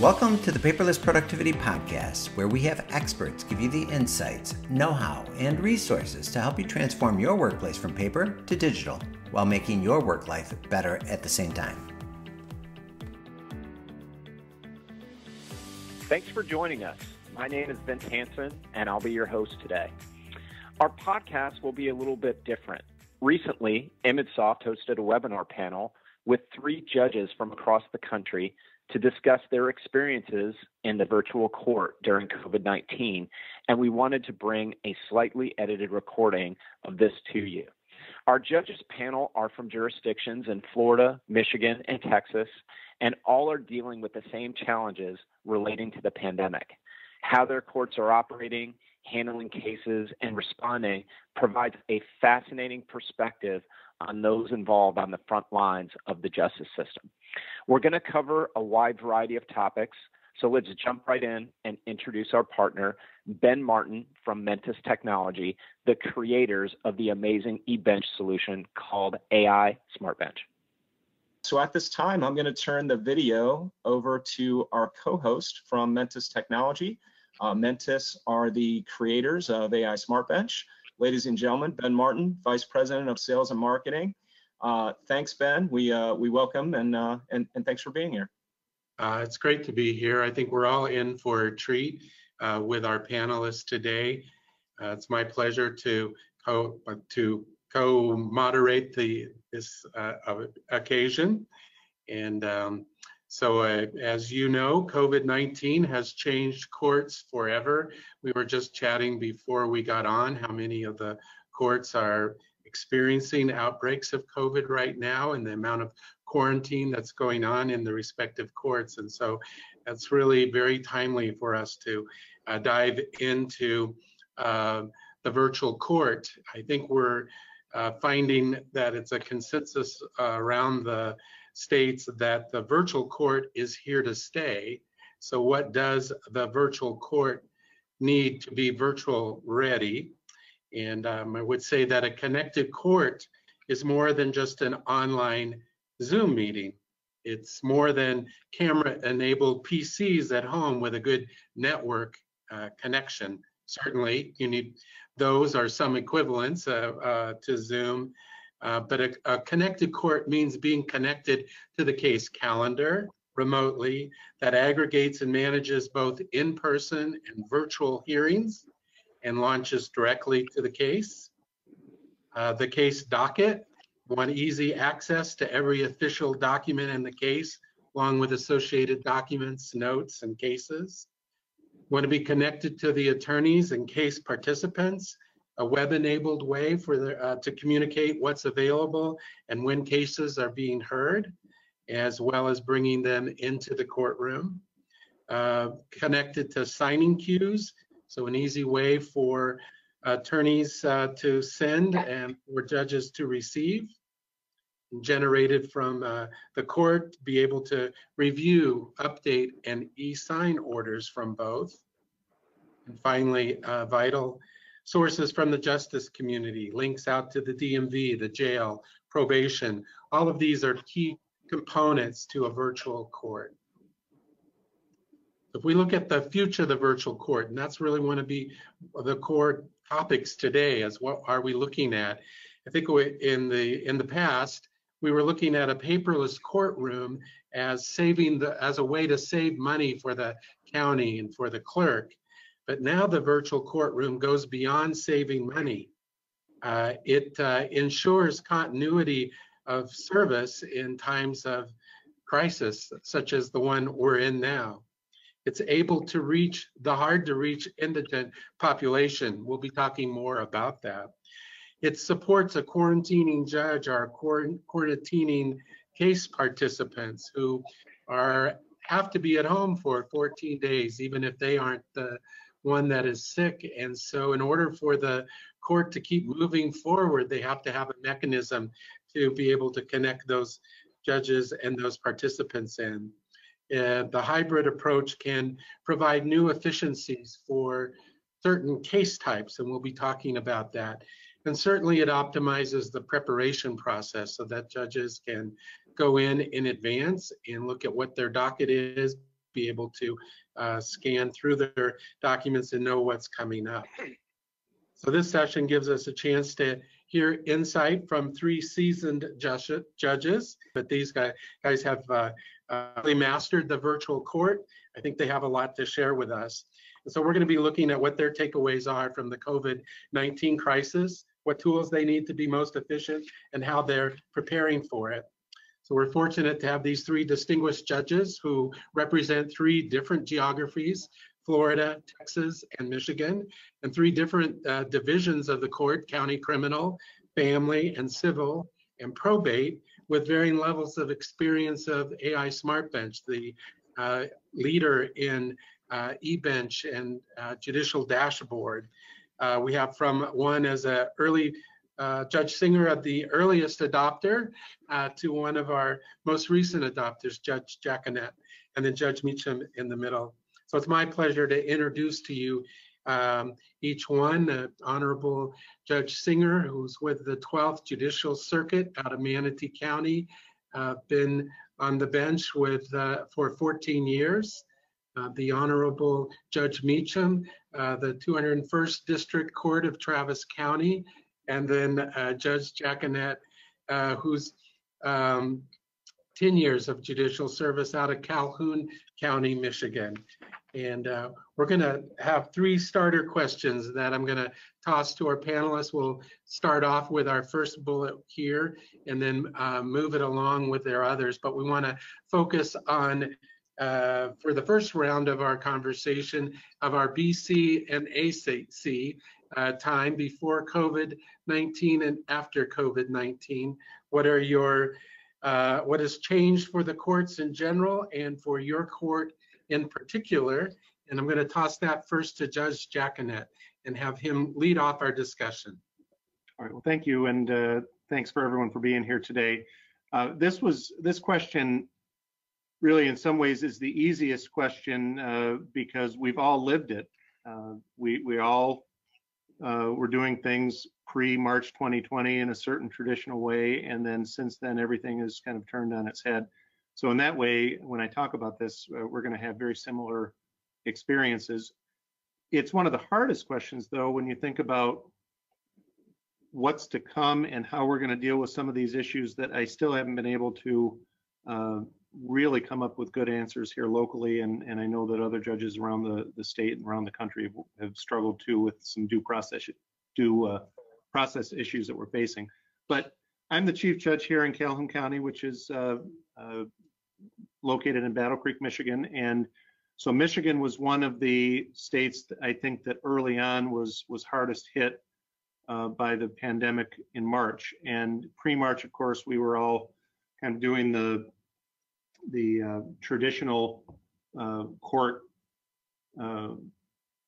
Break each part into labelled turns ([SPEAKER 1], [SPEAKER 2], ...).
[SPEAKER 1] Welcome to the Paperless Productivity Podcast, where we have experts give you the insights, know how, and resources to help you transform your workplace from paper to digital while making your work life better at the same time.
[SPEAKER 2] Thanks for joining us. My name is Vince Hanson, and I'll be your host today. Our podcast will be a little bit different. Recently, ImageSoft hosted a webinar panel with three judges from across the country to discuss their experiences in the virtual court during COVID 19, and we wanted to bring a slightly edited recording of this to you. Our judges panel are from jurisdictions in Florida, Michigan, and Texas, and all are dealing with the same challenges relating to the pandemic. How their courts are operating, handling cases, and responding provides a fascinating perspective on those involved on the front lines of the justice system. We're going to cover a wide variety of topics, so let's jump right in and introduce our partner, Ben Martin from Mentis Technology, the creators of the amazing eBench solution called AI SmartBench.
[SPEAKER 3] So at this time, I'm going to turn the video over to our co-host from Mentis Technology. Uh, Mentis are the creators of aiSMARTBENCH. Ladies and gentlemen, Ben Martin, Vice President of Sales and Marketing. Uh, thanks, Ben. We uh, we welcome and, uh, and and thanks for being here.
[SPEAKER 4] Uh, it's great to be here. I think we're all in for a treat uh, with our panelists today. Uh, it's my pleasure to co to co-moderate the this occasion, and um, so as you know, COVID-19 has changed courts forever. We were just chatting before we got on how many of the courts are experiencing outbreaks of COVID right now and the amount of quarantine that's going on in the respective courts. And so that's really very timely for us to uh, dive into uh, the virtual court. I think we're uh, finding that it's a consensus around the states that the virtual court is here to stay. So what does the virtual court need to be virtual ready? And um, I would say that a connected court is more than just an online Zoom meeting. It's more than camera enabled PCs at home with a good network uh, connection. Certainly, you need those are some equivalents uh, uh, to Zoom uh, but a, a, connected court means being connected to the case calendar remotely that aggregates and manages both in-person and virtual hearings and launches directly to the case. Uh, the case docket, want easy access to every official document in the case, along with associated documents, notes, and cases. Want to be connected to the attorneys and case participants a web-enabled way for the, uh, to communicate what's available and when cases are being heard, as well as bringing them into the courtroom. Uh, connected to signing queues, so an easy way for attorneys uh, to send and for judges to receive. Generated from uh, the court, be able to review, update, and e-sign orders from both. And finally, uh, vital sources from the justice community, links out to the DMV, the jail, probation. All of these are key components to a virtual court. If we look at the future of the virtual court, and that's really one of the, the core topics today, is what are we looking at? I think in the in the past, we were looking at a paperless courtroom as saving the as a way to save money for the county and for the clerk. But now the virtual courtroom goes beyond saving money. Uh, it uh, ensures continuity of service in times of crisis, such as the one we're in now. It's able to reach the hard to reach indigent population. We'll be talking more about that. It supports a quarantining judge, or quarantining case participants who are have to be at home for 14 days, even if they aren't the one that is sick. And so, in order for the court to keep moving forward, they have to have a mechanism to be able to connect those judges and those participants in. Uh, the hybrid approach can provide new efficiencies for certain case types, and we'll be talking about that. And certainly it optimizes the preparation process so that judges can go in in advance and look at what their docket is be able to uh, scan through their documents and know what's coming up. So this session gives us a chance to hear insight from three seasoned judges, but these guys have uh, uh, really mastered the virtual court. I think they have a lot to share with us. And so we're going to be looking at what their takeaways are from the COVID-19 crisis, what tools they need to be most efficient, and how they're preparing for it. So we're fortunate to have these three distinguished judges who represent three different geographies, Florida, Texas, and Michigan, and three different uh, divisions of the court, county criminal, family, and civil, and probate, with varying levels of experience of aiSMARTBENCH, the uh, leader in uh, eBench and uh, judicial dashboard. Uh, we have from one as an early uh, Judge Singer of the earliest adopter uh, to one of our most recent adopters, Judge Jaconette, and then Judge Meachum in the middle. So it's my pleasure to introduce to you um, each one, uh, Honorable Judge Singer, who's with the 12th Judicial Circuit out of Manatee County, uh, been on the bench with uh, for 14 years. Uh, the Honorable Judge Meachum, uh, the 201st District Court of Travis County, and then uh, Judge Jaconette, uh, who's um, 10 years of judicial service out of Calhoun County, Michigan. And uh, we're going to have three starter questions that I'm going to toss to our panelists. We'll start off with our first bullet here and then uh, move it along with their others. But we want to focus on, uh, for the first round of our conversation, of our BC and AC uh, time before COVID-19 and after COVID-19. What are your, uh, what has changed for the courts in general and for your court in particular? And I'm going to toss that first to Judge Jaconette and have him lead off our discussion.
[SPEAKER 5] All right, well, thank you. And uh, thanks for everyone for being here today. Uh, this was, this question really in some ways is the easiest question uh, because we've all lived it. Uh, we, we all uh, we're doing things pre-March 2020 in a certain traditional way, and then since then everything is kind of turned on its head. So in that way, when I talk about this, uh, we're going to have very similar experiences. It's one of the hardest questions, though, when you think about what's to come and how we're going to deal with some of these issues that I still haven't been able to uh, really come up with good answers here locally, and, and I know that other judges around the, the state and around the country have, have struggled too with some due process due uh, process issues that we're facing. But I'm the chief judge here in Calhoun County, which is uh, uh, located in Battle Creek, Michigan, and so Michigan was one of the states that I think that early on was was hardest hit uh, by the pandemic in March. And pre-March, of course, we were all kind of doing the the uh, traditional uh, court uh,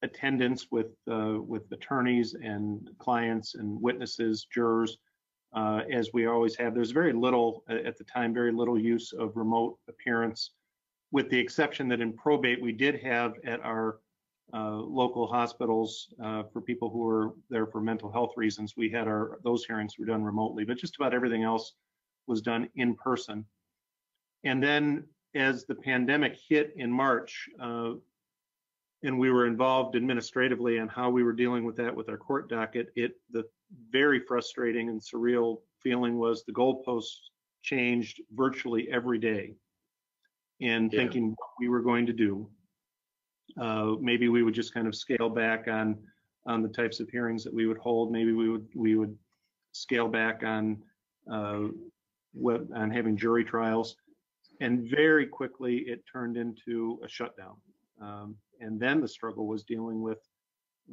[SPEAKER 5] attendance with uh, with attorneys and clients and witnesses, jurors, uh, as we always have. There's very little at the time, very little use of remote appearance, with the exception that in probate we did have at our uh, local hospitals uh, for people who were there for mental health reasons. We had our those hearings were done remotely, but just about everything else was done in person. And then as the pandemic hit in March, uh, and we were involved administratively on how we were dealing with that with our court docket, it the very frustrating and surreal feeling was the goalposts changed virtually every day. in yeah. thinking what we were going to do, uh, maybe we would just kind of scale back on on the types of hearings that we would hold. Maybe we would we would scale back on uh, what on having jury trials and very quickly it turned into a shutdown. Um, and then the struggle was dealing with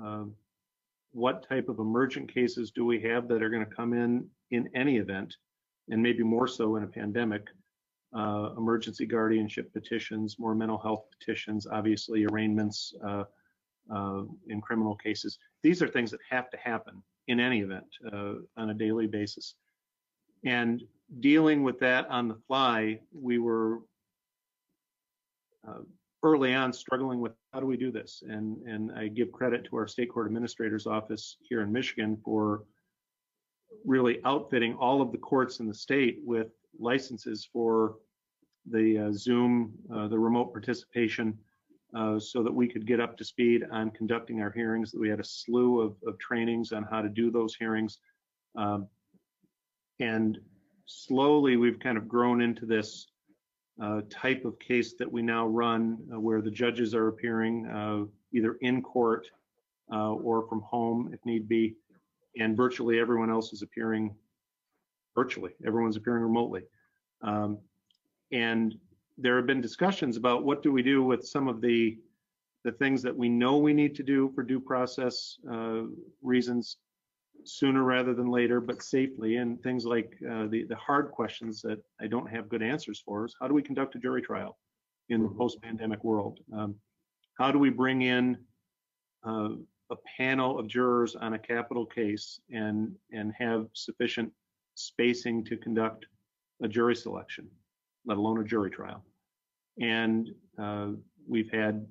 [SPEAKER 5] um, what type of emergent cases do we have that are going to come in in any event, and maybe more so in a pandemic. Uh, emergency guardianship petitions, more mental health petitions, obviously arraignments uh, uh, in criminal cases. These are things that have to happen in any event uh, on a daily basis. And dealing with that on the fly, we were uh, early on struggling with how do we do this? And, and I give credit to our state court administrator's office here in Michigan for really outfitting all of the courts in the state with licenses for the uh, Zoom, uh, the remote participation, uh, so that we could get up to speed on conducting our hearings. That we had a slew of, of trainings on how to do those hearings. Um, and slowly we've kind of grown into this uh, type of case that we now run uh, where the judges are appearing uh, either in court uh, or from home if need be. And virtually everyone else is appearing virtually. Everyone's appearing remotely. Um, and there have been discussions about what do we do with some of the the things that we know we need to do for due process uh, reasons sooner rather than later, but safely, and things like uh, the the hard questions that I don't have good answers for is how do we conduct a jury trial in the post-pandemic world? Um, how do we bring in uh, a panel of jurors on a capital case and and have sufficient spacing to conduct a jury selection? let alone a jury trial. And uh, we've had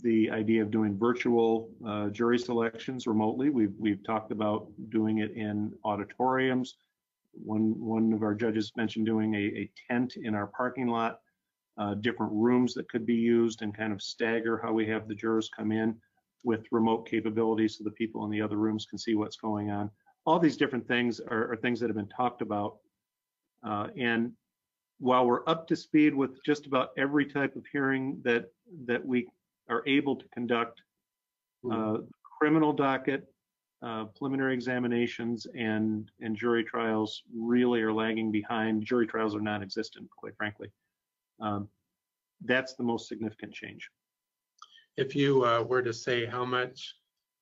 [SPEAKER 5] the idea of doing virtual uh, jury selections remotely. We've we've talked about doing it in auditoriums. One one of our judges mentioned doing a, a tent in our parking lot, uh, different rooms that could be used, and kind of stagger how we have the jurors come in with remote capabilities so the people in the other rooms can see what's going on. All these different things are, are things that have been talked about uh, and while we're up to speed with just about every type of hearing that that we are able to conduct, uh, mm-hmm. criminal docket, uh, preliminary examinations, and and jury trials really are lagging behind. Jury trials are non-existent, quite frankly. Um, that's the most significant change.
[SPEAKER 4] If you uh, were to say how much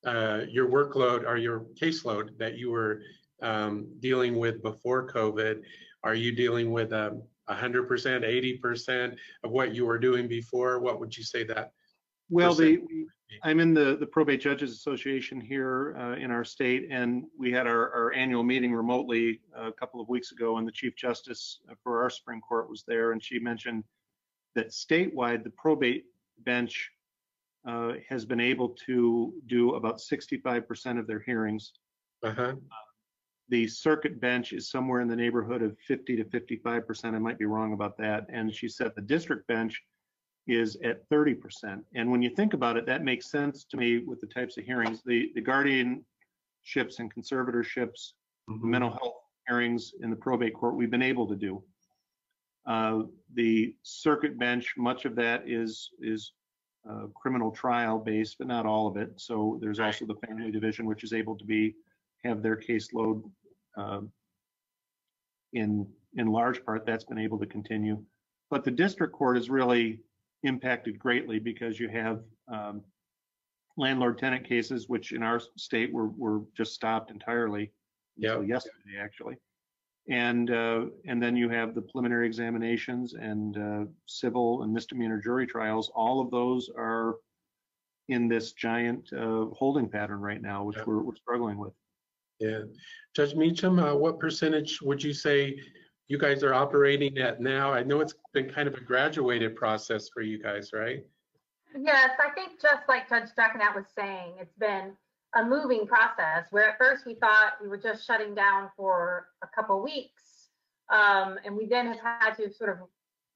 [SPEAKER 4] uh, your workload or your caseload that you were um, dealing with before COVID, are you dealing with a 100%, 80% of what you were doing before? What would you say that?
[SPEAKER 5] Well, the, I'm in the, the Probate Judges Association here uh, in our state, and we had our, our annual meeting remotely a couple of weeks ago, and the Chief Justice for our Supreme Court was there, and she mentioned that statewide, the probate bench uh, has been able to do about 65% of their hearings. Uh-huh the circuit bench is somewhere in the neighborhood of 50 to 55 percent. I might be wrong about that. And she said the district bench is at 30 percent. And when you think about it, that makes sense to me with the types of hearings, the the guardianships and conservatorships, mm-hmm. mental health hearings in the probate court, we've been able to do. Uh, the circuit bench, much of that is is uh, criminal trial based, but not all of it. So there's also the family division, which is able to be have their caseload um, in in large part that's been able to continue. But the district court is really impacted greatly because you have um, landlord tenant cases, which in our state were were just stopped entirely
[SPEAKER 4] yeah.
[SPEAKER 5] yesterday actually. And uh, and then you have the preliminary examinations and uh, civil and misdemeanor jury trials. All of those are in this giant uh, holding pattern right now, which we're, we're struggling with.
[SPEAKER 4] Yeah. Judge Meachum, uh, what percentage would you say you guys are operating at now? I know it's been kind of a graduated process for you guys, right?
[SPEAKER 6] Yes, I think just like Judge Jaconette was saying, it's been a moving process where at first we thought we were just shutting down for a couple weeks. Um, and we then have had to sort of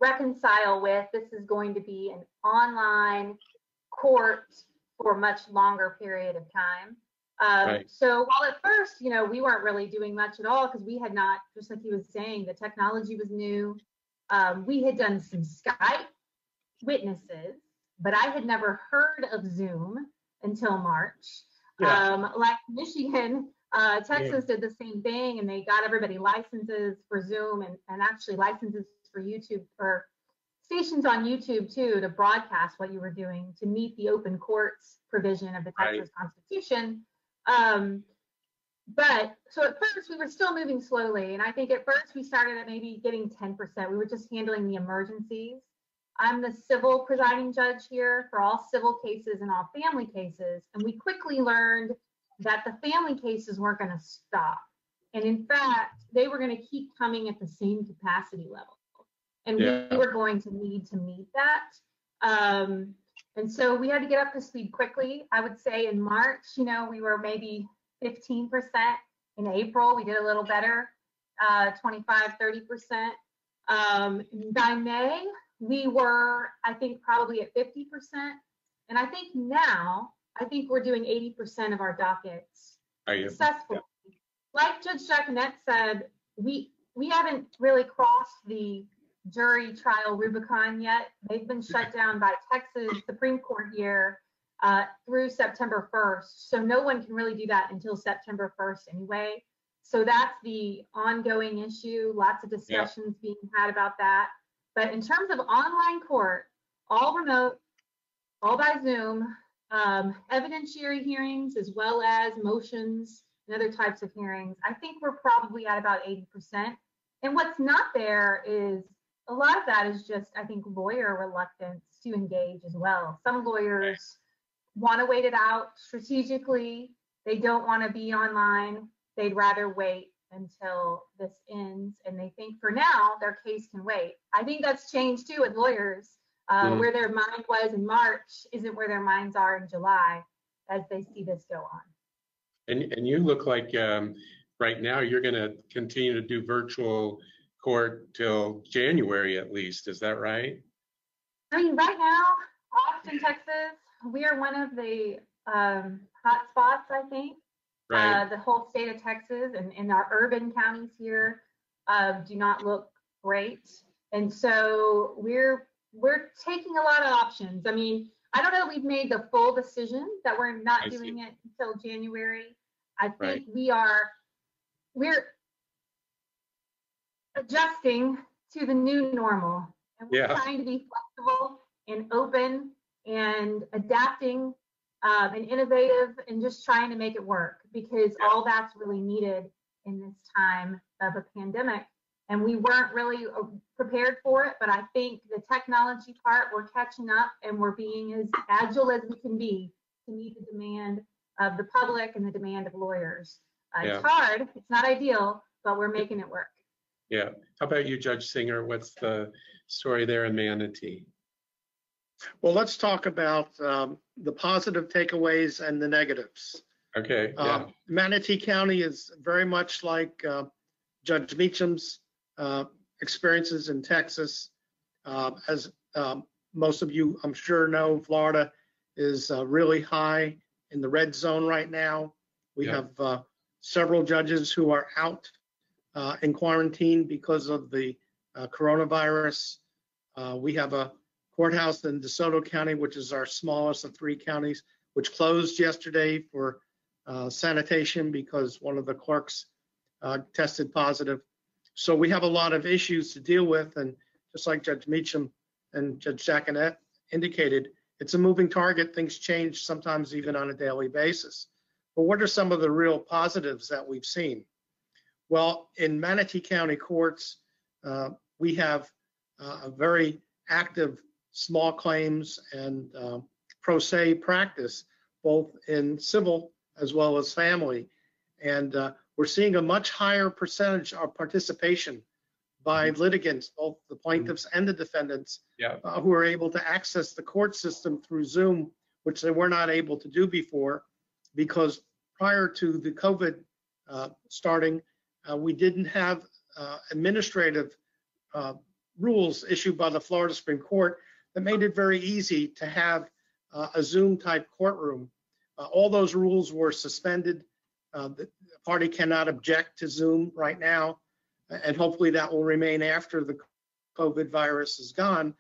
[SPEAKER 6] reconcile with this is going to be an online court for a much longer period of time. Um, right. So while at first, you know, we weren't really doing much at all because we had not, just like he was saying, the technology was new. Um, we had done some Skype witnesses, but I had never heard of Zoom until March. Yeah. Um, like Michigan, uh, Texas yeah. did the same thing, and they got everybody licenses for Zoom and, and actually licenses for YouTube for stations on YouTube too to broadcast what you were doing to meet the open courts provision of the Texas right. Constitution um, but so at first we were still moving slowly. And I think at first we started at maybe getting 10%. We were just handling the emergencies. I'm the civil presiding judge here for all civil cases and all family cases. And we quickly learned that the family cases weren't going to stop. And in fact, they were going to keep coming at the same capacity level. And yeah. we were going to need to meet that. Um, and so we had to get up to speed quickly. I would say in March, you know, we were maybe 15%. In April, we did a little better, uh, 25, 30%. Um, by May, we were, I think, probably at 50%. And I think now, I think we're doing 80% of our dockets successfully. Like Judge Jaconette said, we we haven't really crossed the jury trial Rubicon yet. They've been shut down by Texas Supreme Court here uh, through September 1st. So no one can really do that until September 1st anyway. So that's the ongoing issue. Lots of discussions being had about that. But in terms of online court, all remote, all by Zoom, um, evidentiary hearings as well as motions and other types of hearings, I think we're probably at about 80%. And what's not there is a lot of that is just, I think, lawyer reluctance to engage as well. Some lawyers want to wait it out strategically. They don't want to be online. They'd rather wait until this ends. And they think for now, their case can wait. I think that's changed too with lawyers. Uh,
[SPEAKER 4] Mm.
[SPEAKER 6] Where their mind was in March isn't where their minds are in July as they see this go on.
[SPEAKER 4] And, and you look like, um, right now, you're gonna continue to do virtual court till January at least, is that right?
[SPEAKER 6] I mean, right now, Austin, Texas, we are one of the um, hot spots, I think.
[SPEAKER 4] Right,
[SPEAKER 6] Uh, the whole state of Texas and, and our urban counties here uh, do not look great. And so we're we're taking a lot of options. I mean, I don't know that we've made the full decision that we're not
[SPEAKER 4] I see.
[SPEAKER 6] doing it until January. I think
[SPEAKER 4] Right.
[SPEAKER 6] we are we're adjusting to the new normal. And we're
[SPEAKER 4] Yeah.
[SPEAKER 6] trying to be flexible and open and adapting um, and innovative and just trying to make it work because all that's really needed in this time of a pandemic. And we weren't really uh, prepared for it, but I think the technology part, we're catching up and we're being as agile as we can be to meet the demand of the public and the demand of lawyers. Uh, It's hard, it's not ideal, but we're making it work.
[SPEAKER 4] Yeah. How about you, Judge Singer? What's the story there in Manatee?
[SPEAKER 7] Well, let's talk about um, the positive takeaways and the negatives.
[SPEAKER 4] Okay, yeah,
[SPEAKER 7] Um, Manatee County is very much like uh, Judge Meachum's uh, experiences in Texas. Uh, As um, most of you, I'm sure know, Florida is uh, really high in the red zone right now. We
[SPEAKER 4] Yeah.
[SPEAKER 7] have uh, several judges who are out uh, in quarantine because of the uh, coronavirus. Uh, We have a courthouse in DeSoto County, which is our smallest of three counties, which closed yesterday for uh, sanitation because one of the clerks uh, tested positive. So we have a lot of issues to deal with, and just like Judge Meachum and Judge Jaconette indicated, it's a moving target. Things change sometimes even on a daily basis. But what are some of the real positives that we've seen? Well, in Manatee County courts, uh, we have uh, a very active small claims and uh, pro se practice, both in civil as well as family. And uh, we're seeing a much higher percentage of participation by litigants, both the plaintiffs and the defendants,
[SPEAKER 4] yeah,
[SPEAKER 7] uh, who are able to access the court system through Zoom, which they were not able to do before, because prior to the COVID uh, starting, uh, we didn't have uh, administrative uh, rules issued by the Florida Supreme Court that made it very easy to have uh, a Zoom type courtroom. Uh, all those rules were suspended. Uh, the party cannot object to Zoom right now, and hopefully that will remain after the COVID virus is gone,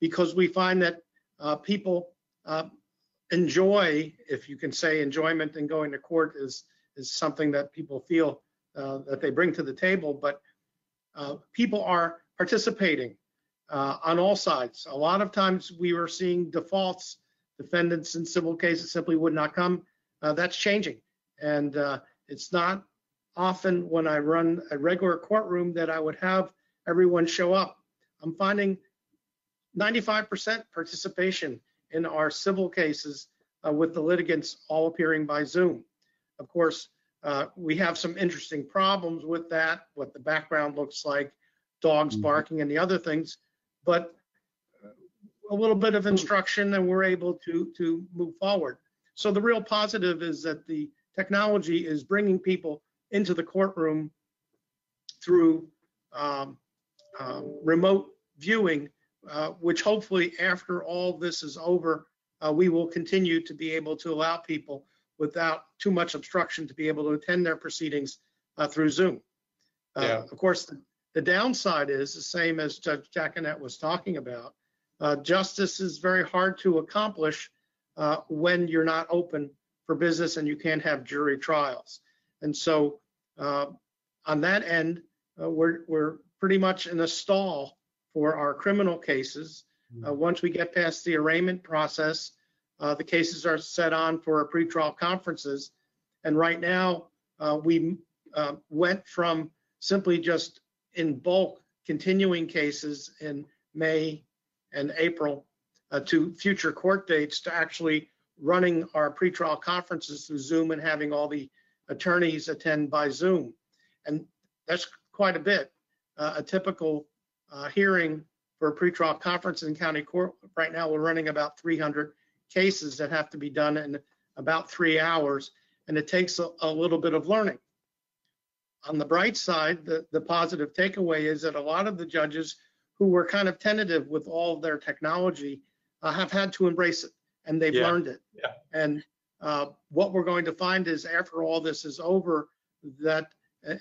[SPEAKER 7] because we find that people enjoy, if you can say enjoyment in going to court is is something that people feel uh, that they bring to the table, but uh, people are participating uh, on all sides. A lot of times we were seeing defaults, defendants in civil cases simply would not come. Uh, that's changing. And uh, it's not often when I run a regular courtroom that I would have everyone show up. I'm finding 95% participation in our civil cases uh, with the litigants all appearing by Zoom. Of course, uh, we have some interesting problems with that, what the background looks like, dogs
[SPEAKER 4] Mhm.
[SPEAKER 7] barking and the other things, but uh, a little bit of instruction and we're able to, to move forward. So the real positive is that the technology is bringing people into the courtroom through um, um, remote viewing, uh, which hopefully after all this is over, uh, we will continue to be able to allow people without too much obstruction to be able to attend their proceedings uh, through Zoom. Uh,
[SPEAKER 4] Yeah.
[SPEAKER 7] Of course, the- the downside is the same as Judge Jaconette was talking about. Uh, Justice is very hard to accomplish uh, when you're not open for business and you can't have jury trials. And so uh, on that end, uh, we're, we're pretty much in a stall for our criminal cases. Uh, Once we get past the arraignment process, uh, the cases are set on for pretrial conferences. And right now, uh, we uh, went from simply just in bulk continuing cases in May and April uh, to future court dates to actually running our pretrial conferences through Zoom and having all the attorneys attend by Zoom. And that's quite a bit. Uh, a typical uh, hearing for a pretrial conference in county court right now, we're running about 300 cases that have to be done in about three hours, and it takes a, a little bit of learning. On the bright side, the, the positive takeaway is that a lot of the judges who were kind of tentative with all of their technology uh, have had to embrace it, and they've
[SPEAKER 4] Yeah.
[SPEAKER 7] learned it.
[SPEAKER 4] Yeah.
[SPEAKER 7] And uh, what we're going to find is after all this is over, that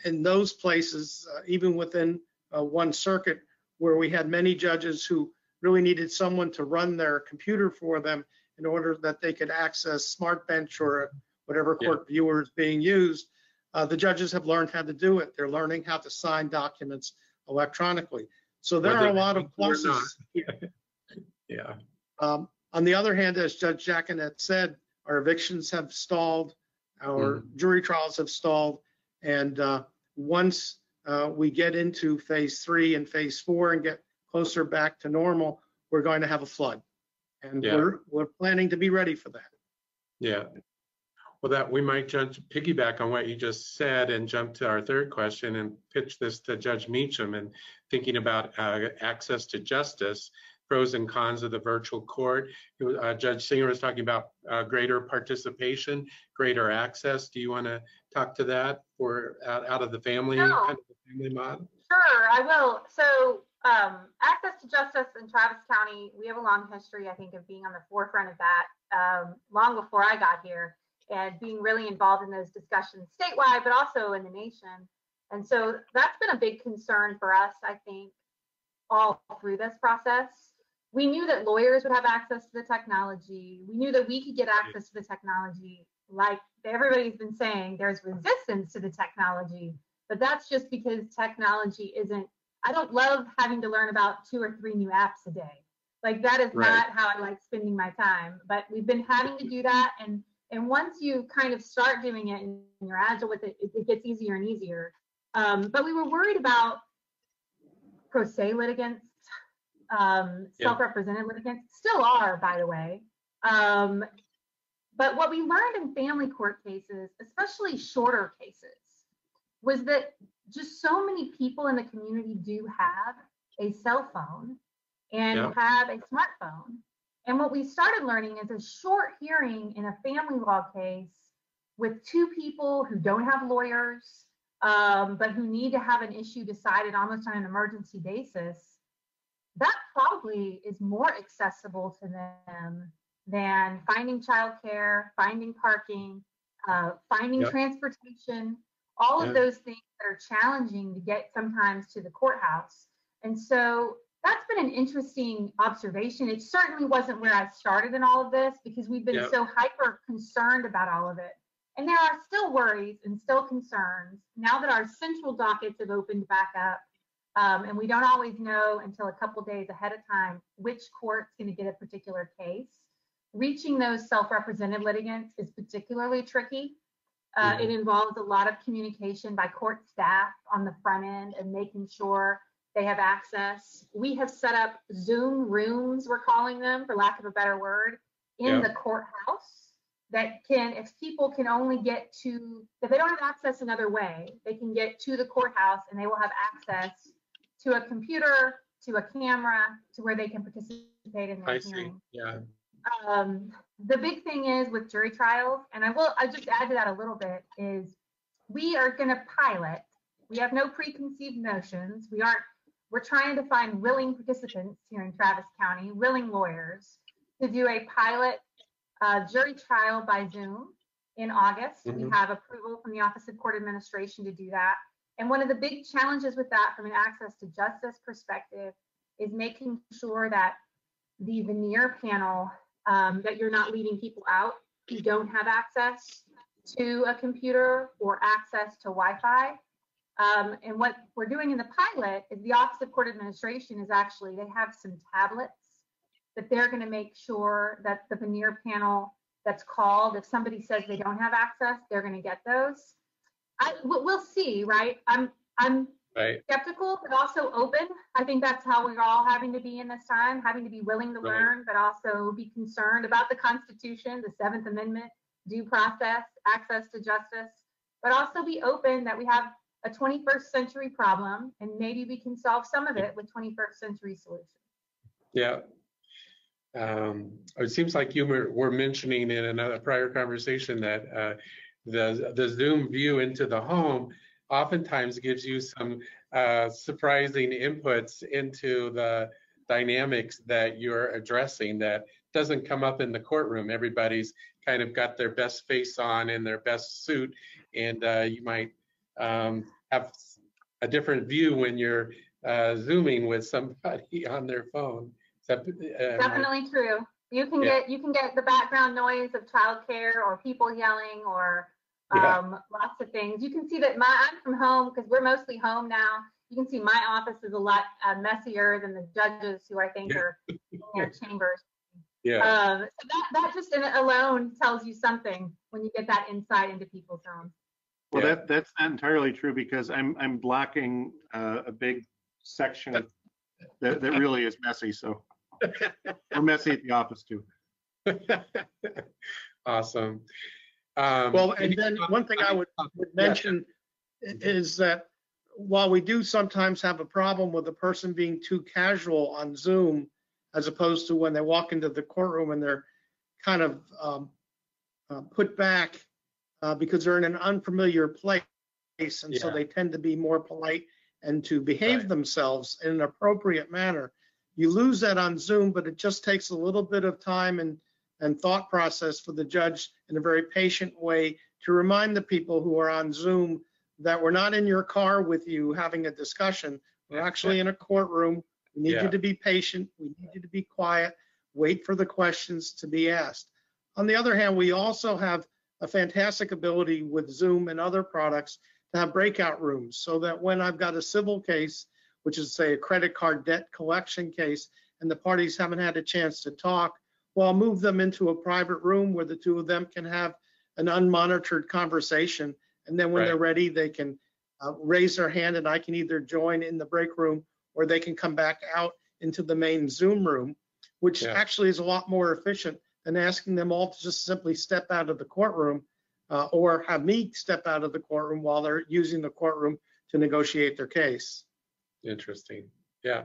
[SPEAKER 7] in those places, uh, even within uh, one circuit, where we had many judges who really needed someone to run their computer for them in order that they could access Smart Bench or whatever
[SPEAKER 4] Yeah.
[SPEAKER 7] court viewer is being used, uh, the judges have learned how to do it. They're learning how to sign documents electronically. So there are a lot of pluses.
[SPEAKER 4] Yeah,
[SPEAKER 7] Um, on the other hand, as Judge Jaconette said, our evictions have stalled, our
[SPEAKER 4] Mm-hmm.
[SPEAKER 7] jury trials have stalled, and uh, once uh, we get into phase three and phase four and get closer back to normal, we're going to have a flood, and
[SPEAKER 4] Yeah.
[SPEAKER 7] we're we're planning to be ready for that.
[SPEAKER 4] yeah. Well, that, we might judge, piggyback on what you just said and jump to our third question and pitch this to Judge Meachum and thinking about uh, access to justice, pros and cons of the virtual court. It was, uh, Judge Singer was talking about uh, greater participation, greater access. Do you want to talk to that for out, out of the family,
[SPEAKER 6] No.
[SPEAKER 4] kind of the family model?
[SPEAKER 6] Sure, I will. So, um, access to justice in Travis County, we have a long history, I think, of being on the forefront of that um, long before I got here and being really involved in those discussions statewide, but also in the nation. And so that's been a big concern for us, I think, all through this process. We knew that lawyers would have access to the technology. We knew that we could get access to the technology. Like everybody's been saying, there's resistance to the technology but that's just because technology isn't i don't love having to learn about two or three new apps a day like that is
[SPEAKER 4] Right.
[SPEAKER 6] not how i like spending my time but we've been having to do that and and once you kind of start doing it and you're agile with it it, it gets easier and easier um, but we were worried about pro se litigants um,
[SPEAKER 4] Yeah.
[SPEAKER 6] self-represented litigants still are by the way um, but what we learned in family court cases especially shorter cases was that just so many people in the community do have a cell phone and
[SPEAKER 4] Yeah.
[SPEAKER 6] have a smartphone. And what we started learning is a short hearing in a family law case with two people who don't have lawyers, um, but who need to have an issue decided almost on an emergency basis. That probably is more accessible to them than finding childcare, finding parking, uh, finding
[SPEAKER 4] Yep.
[SPEAKER 6] transportation, all
[SPEAKER 4] Yeah.
[SPEAKER 6] of those things that are challenging to get sometimes to the courthouse. And so that's been an interesting observation. It certainly wasn't where I started in all of this because we've been
[SPEAKER 4] Yep.
[SPEAKER 6] so hyper concerned about all of it. And there are still worries and still concerns now that our central dockets have opened back up. Um, and we don't always know until a couple days ahead of time which court's going to get a particular case. Reaching those self-represented litigants is particularly tricky. Uh. It involves a lot of communication by court staff on the front end and making sure they have access. We have set up Zoom rooms, we're calling them, for lack of a better word, in the courthouse that can, if people can only get to, if they don't have access another way, they can get to the courthouse and they will have access to a computer, to a camera, to where they can participate in
[SPEAKER 4] I
[SPEAKER 6] their
[SPEAKER 4] see,
[SPEAKER 6] hearing
[SPEAKER 4] yeah.
[SPEAKER 6] um, the big thing is with jury trials, and I will, I just add to that a little bit, is we are going to pilot. We have no preconceived notions. We aren't we're trying to find willing participants here in Travis County, willing lawyers, to do a pilot uh, jury trial by Zoom in August. We
[SPEAKER 4] Mhm.
[SPEAKER 6] have approval from the Office of Court Administration to do that. And one of the big challenges with that from an access to justice perspective is making sure that the venire panel, um, that you're not leaving people out who don't have access to a computer or access to Wi-Fi. Um, and what we're doing in the pilot is the Office of Court Administration is actually, they have some tablets that they're going to make sure that the venire panel that's called, if somebody says they don't have access, they're going to get those. I, we'll we'll see, right? I'm, I'm
[SPEAKER 4] Right.
[SPEAKER 6] skeptical, but also open. I think that's how we're all having to be in this time, having to be willing to
[SPEAKER 4] Right.
[SPEAKER 6] learn, but also be concerned about the Constitution, the Seventh Amendment, due process, access to justice, but also be open that we have a 21st century problem and maybe we can solve some of it with 21st century solutions.
[SPEAKER 4] Yeah. Um, it seems like you were, were mentioning in another prior conversation that uh, the the Zoom view into the home oftentimes gives you some uh, surprising inputs into the dynamics that you're addressing that doesn't come up in the courtroom. Everybody's kind of got their best face on in their best suit, and uh, you might um, have a different view when you're uh, zooming with somebody on their phone. That, uh,
[SPEAKER 6] Definitely true. You can
[SPEAKER 4] Yeah.
[SPEAKER 6] get, you can get the background noise of childcare or people yelling or
[SPEAKER 4] Yeah.
[SPEAKER 6] um, lots of things. You can see that my, I'm from home because we're mostly home now. You can see my office is a lot uh, messier than the judges who I think
[SPEAKER 4] Yeah.
[SPEAKER 6] are in their chambers.
[SPEAKER 4] yeah,
[SPEAKER 6] Um, so that, that just in alone tells you something when you get that insight into people's homes.
[SPEAKER 5] Well,
[SPEAKER 4] Yeah.
[SPEAKER 5] that, that's not entirely true because I'm, I'm blocking uh, a big section that, that really is messy, so. We're messy at the office too.
[SPEAKER 4] awesome. Um,
[SPEAKER 7] Well, and then one thing I would would mention is that while we do sometimes have a problem with a person being too casual on Zoom, as opposed to when they walk into the courtroom and they're kind of um, uh, put back uh, because they're in an unfamiliar place, and so
[SPEAKER 4] Yeah.
[SPEAKER 7] they tend to be more polite and to behave
[SPEAKER 4] Right.
[SPEAKER 7] themselves in an appropriate manner. You lose that on Zoom, but it just takes a little bit of time and and thought process for the judge in a very patient way to remind the people who are on Zoom that we're not in your car with you having a discussion. We're actually in a courtroom. We need
[SPEAKER 4] Yeah.
[SPEAKER 7] you to be patient. We need you to be quiet. Wait for the questions to be asked. On the other hand, we also have a fantastic ability with Zoom and other products to have breakout rooms so that when I've got a civil case, which is say a credit card debt collection case, and the parties haven't had a chance to talk, well, I'll move them into a private room where the two of them can have an unmonitored conversation. And then when
[SPEAKER 4] Right.
[SPEAKER 7] they're ready, they can uh, raise their hand and I can either join in the break room or they can come back out into the main Zoom room, which
[SPEAKER 4] Yeah.
[SPEAKER 7] actually is a lot more efficient than asking them all to just simply step out of the courtroom uh, or have me step out of the courtroom while they're using the courtroom to negotiate their case.
[SPEAKER 4] Interesting. Yeah.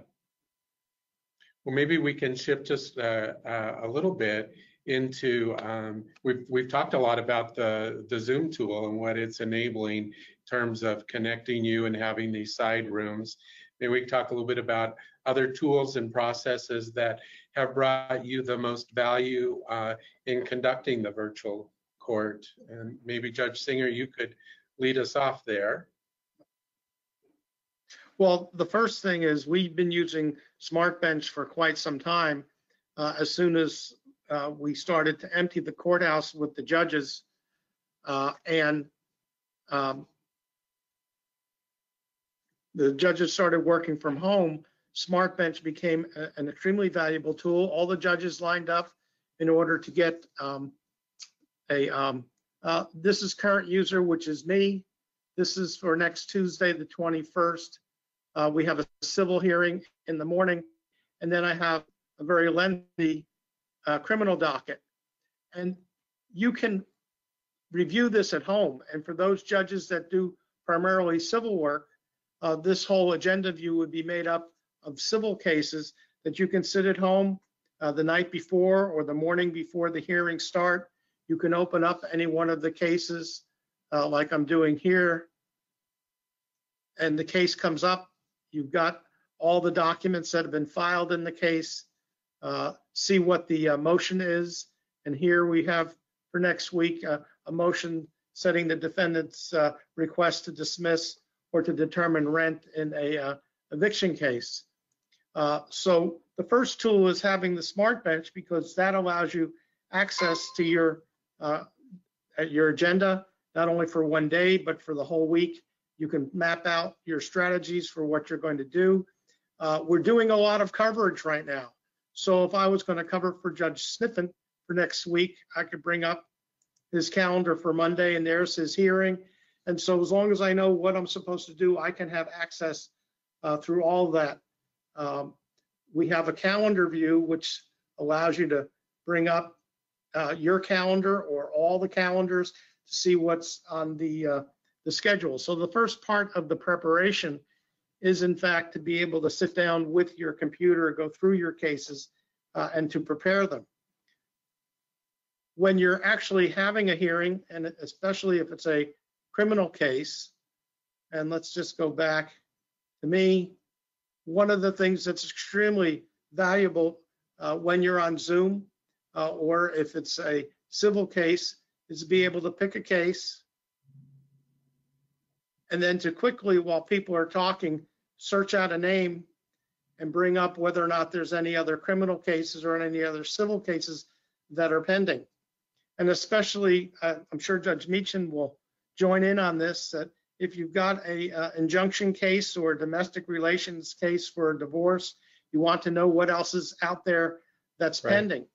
[SPEAKER 4] Well, maybe we can shift just uh, uh, a little bit into, um, we've, we've talked a lot about the, the Zoom tool and what it's enabling in terms of connecting you and having these side rooms. Maybe we talk a little bit about other tools and processes that have brought you the most value uh, in conducting the virtual court. And maybe Judge Singer, you could lead us off there.
[SPEAKER 7] Well, the first thing is we've been using Smart Bench for quite some time. Uh, as soon as uh, we started to empty the courthouse with the judges uh, and um, the judges started working from home, Smart Bench became a- an extremely valuable tool. All the judges lined up in order to get um, a, um, uh, this is current user, which is me. This is for next Tuesday, the 21st. Uh, we have a civil hearing in the morning, and then I have a very lengthy uh, criminal docket. And you can review this at home. And for those judges that do primarily civil work, uh, this whole agenda view would be made up of civil cases that you can sit at home uh, the night before or the morning before the hearing start. You can open up any one of the cases uh, like I'm doing here. And the case comes up, you've got all the documents that have been filed in the case, uh, see what the uh, motion is. And here we have for next week uh, a motion setting the defendant's uh, request to dismiss or to determine rent in a uh, eviction case. Uh, so the first tool is having the smart bench because that allows you access to your your agenda, not only for one day, but for the whole week. You can map out your strategies for what you're going to do. Uh, we're doing a lot of coverage right now. So if I was going to cover for Judge Sniffen for next week, I could bring up his calendar for Monday and there's his hearing. And so as long as I know what I'm supposed to do, I can have access uh, through all that. Um, we have a calendar view, which allows you to bring up uh, your calendar or all the calendars to see what's on the uh, the schedule. So the first part of the preparation is in fact to be able to sit down with your computer, go through your cases, uh, and to prepare them. When you're actually having a hearing, and especially if it's a criminal case, and let's just go back to me, one of the things that's extremely valuable uh, when you're on Zoom, uh, or if it's a civil case, is to be able to pick a case and then to quickly, while people are talking, search out a name and bring up whether or not there's any other criminal cases or any other civil cases that are pending. And especially, uh, I'm sure Judge Meachum will join in on this, that if you've got a uh, injunction case or a domestic relations case for a divorce, you want to know what else is out there that's
[SPEAKER 4] Right.
[SPEAKER 7] pending.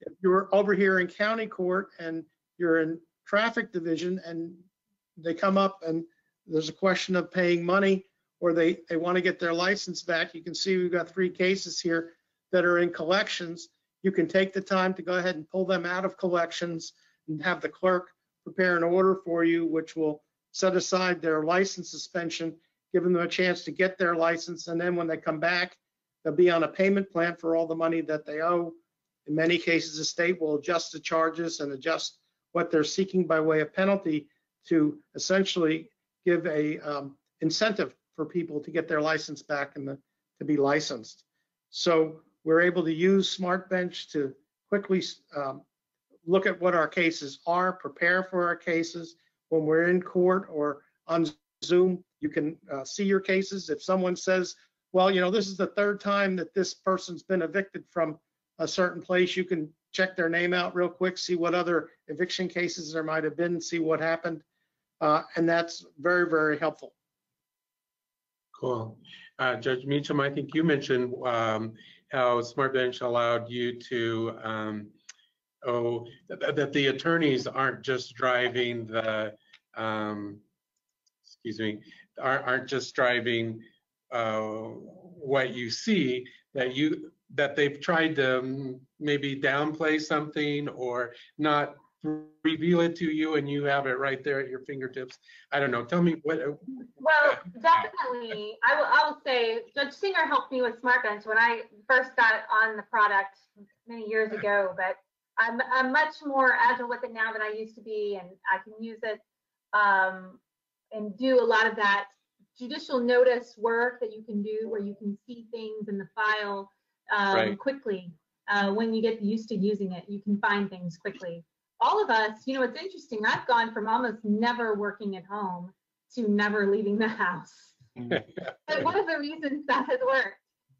[SPEAKER 7] If you're over here in county court and you're in traffic division and they come up and there's a question of paying money or they, they want to get their license back, you can see we've got three cases here that are in collections. You can take the time to go ahead and pull them out of collections and have the clerk prepare an order for you, which will set aside their license suspension, give them a chance to get their license, and then when they come back, they'll be on a payment plan for all the money that they owe. In many cases, the state will adjust the charges and adjust what they're seeking by way of penalty to essentially give a um, incentive for people to get their license back and the, to be licensed. So we're able to use Smart Bench to quickly um, look at what our cases are, prepare for our cases. When we're in court or on Zoom, you can uh, see your cases. If someone says, well, you know, this is the third time that this person's been evicted from a certain place, you can check their name out real quick, see what other eviction cases there might have been, see what happened. Uh, and that's very, very helpful.
[SPEAKER 4] Cool. Uh, Judge Meachum, I think you mentioned um, how Smart Bench allowed you to, um, oh, that, that the attorneys aren't just driving the, um, excuse me, aren't, aren't just driving uh, what you see, that you, that they've tried to um, maybe downplay something or not reveal it to you and you have it right there at your fingertips. I don't know. Tell me what,
[SPEAKER 6] Well, definitely, I will, I will say, Judge Singer helped me with Smart Bench when I first got on the product many years ago, but I'm, I'm much more agile with it now than I used to be, and I can use it um, and do a lot of that judicial notice work that you can do where you can see things in the file um,
[SPEAKER 4] Right.
[SPEAKER 6] quickly. Uh, when you get used to using it, you can find things quickly. All of us, you know, it's interesting. I've gone from almost never working at home to never leaving the house. but one of the reasons that has worked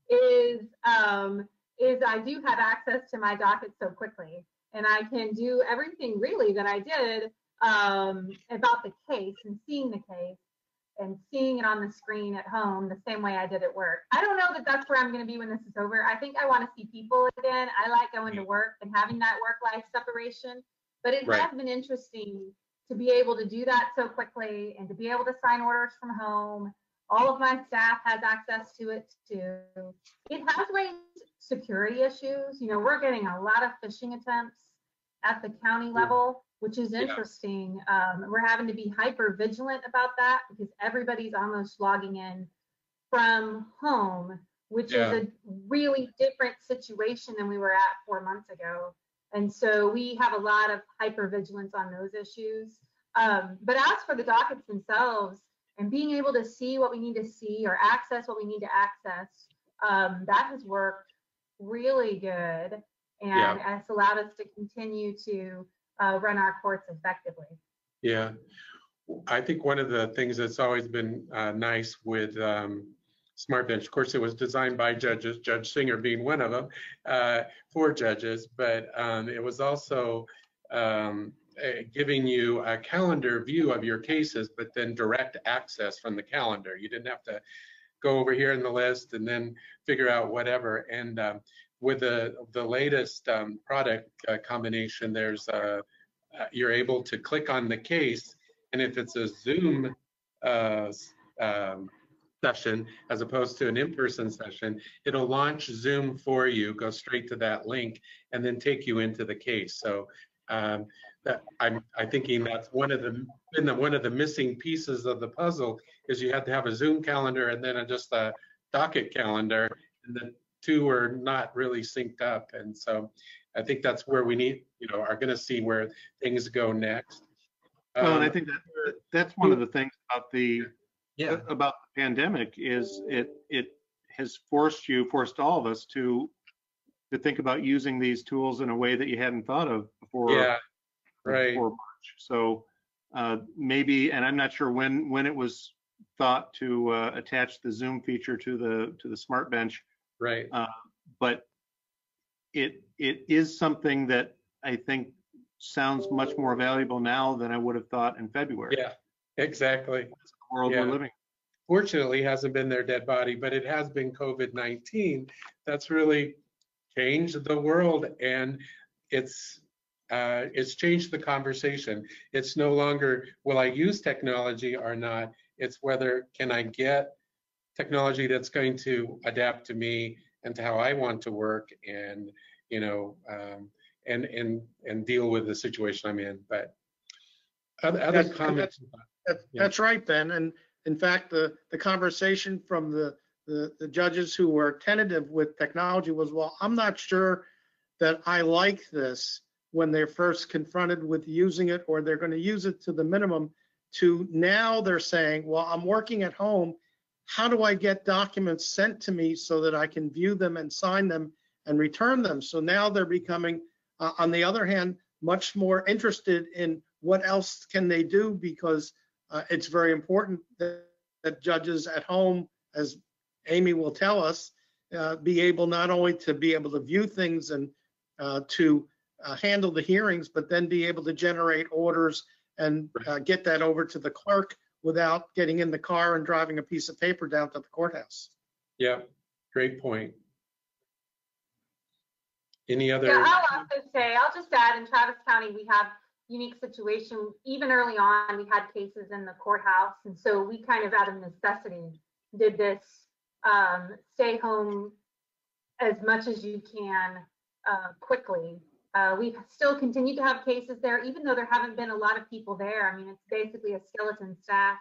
[SPEAKER 6] is um, is I do have access to my docket so quickly, and I can do everything really that I did um, about the case and seeing the case and seeing it on the screen at home the same way I did at work. I don't know that that's where I'm going to be when this is over. I think I want to see people again. I like going to work and having that work-life separation, but it
[SPEAKER 4] Right.
[SPEAKER 6] has been interesting to be able to do that so quickly and to be able to sign orders from home. All of my staff has access to it too. It has raised security issues. You know, we're getting a lot of phishing attempts at the county level, which is
[SPEAKER 4] Yeah.
[SPEAKER 6] interesting. Um, we're having to be hyper vigilant about that because everybody's almost logging in from home, which
[SPEAKER 4] Yeah.
[SPEAKER 6] is a really different situation than we were at four months ago. And so we have a lot of hyper vigilance on those issues. Um, but as for the dockets themselves and being able to see what we need to see or access what we need to access, um, that has worked really good and
[SPEAKER 4] Yeah.
[SPEAKER 6] has allowed us to continue to uh, run our courts effectively.
[SPEAKER 4] Yeah, I think one of the things that's always been uh, nice with um, Smart Bench, of course, it was designed by judges, Judge Singer being one of them, uh, for judges, but um, it was also um, eh, giving you a calendar view of your cases, but then direct access from the calendar. You didn't have to go over here in the list and then figure out whatever. And um, with the the latest um, product uh, combination, there's uh, uh, you're able to click on the case, and if it's a Zoom uh, um, session as opposed to an in-person session, it'll launch Zoom for you, go straight to that link, and then take you into the case. So um, that I'm I'm thinking that's one of the been the, one of the missing pieces of the puzzle is you had to have a Zoom calendar and then a, just a docket calendar, and the two are not really synced up. And so I think that's where we need, you know, are going to see where things go next.
[SPEAKER 5] Well, and I
[SPEAKER 4] Um,
[SPEAKER 5] think that that's one of the things about the
[SPEAKER 1] Yeah.
[SPEAKER 5] about the pandemic is it it has forced you, forced all of us to to think about using these tools in a way that you hadn't thought of before.
[SPEAKER 4] yeah, right.
[SPEAKER 5] Before March. So uh, maybe, and I'm not sure when when it was thought to uh, attach the Zoom feature to the to the Smart Bench,
[SPEAKER 4] right.
[SPEAKER 5] Uh, but it it is something that I think sounds much more valuable now than I would have thought in February.
[SPEAKER 4] Yeah, exactly.
[SPEAKER 5] The world
[SPEAKER 4] Yeah.
[SPEAKER 5] we're living.
[SPEAKER 4] Fortunately, hasn't been their dead body, but it has been COVID-19. That's really changed the world, and it's uh, it's changed the conversation. It's no longer will I use technology or not. It's whether can I get technology that's going to adapt to me and to how I want to work, and you know, um, and and and deal with the situation I'm in. But other, other comments.
[SPEAKER 7] That's,
[SPEAKER 4] Yeah.
[SPEAKER 7] that's right, Ben. And in fact, the, the conversation from the, the, the judges who were tentative with technology was, well, I'm not sure that I like this when they're first confronted with using it or they're going to use it to the minimum to now they're saying, well, I'm working at home. How do I get documents sent to me so that I can view them and sign them and return them? So now they're becoming, uh, on the other hand, much more interested in what else can they do because uh, it's very important that, that judges at home, as Amy will tell us, uh, be able not only to be able to view things and uh, to uh, handle the hearings, but then be able to generate orders and uh, get that over to the clerk without getting in the car and driving a piece of paper down to the courthouse.
[SPEAKER 4] Yeah, great point. Any other?
[SPEAKER 6] Yeah, I'll also say, I'll just add, in Travis County, we have unique situation. Even early on, we had cases in the courthouse. And so we kind of out of necessity did this um, stay home as much as you can uh, quickly. Uh, we've still continue to have cases there, even though there haven't been a lot of people there. I mean, it's basically a skeleton staff.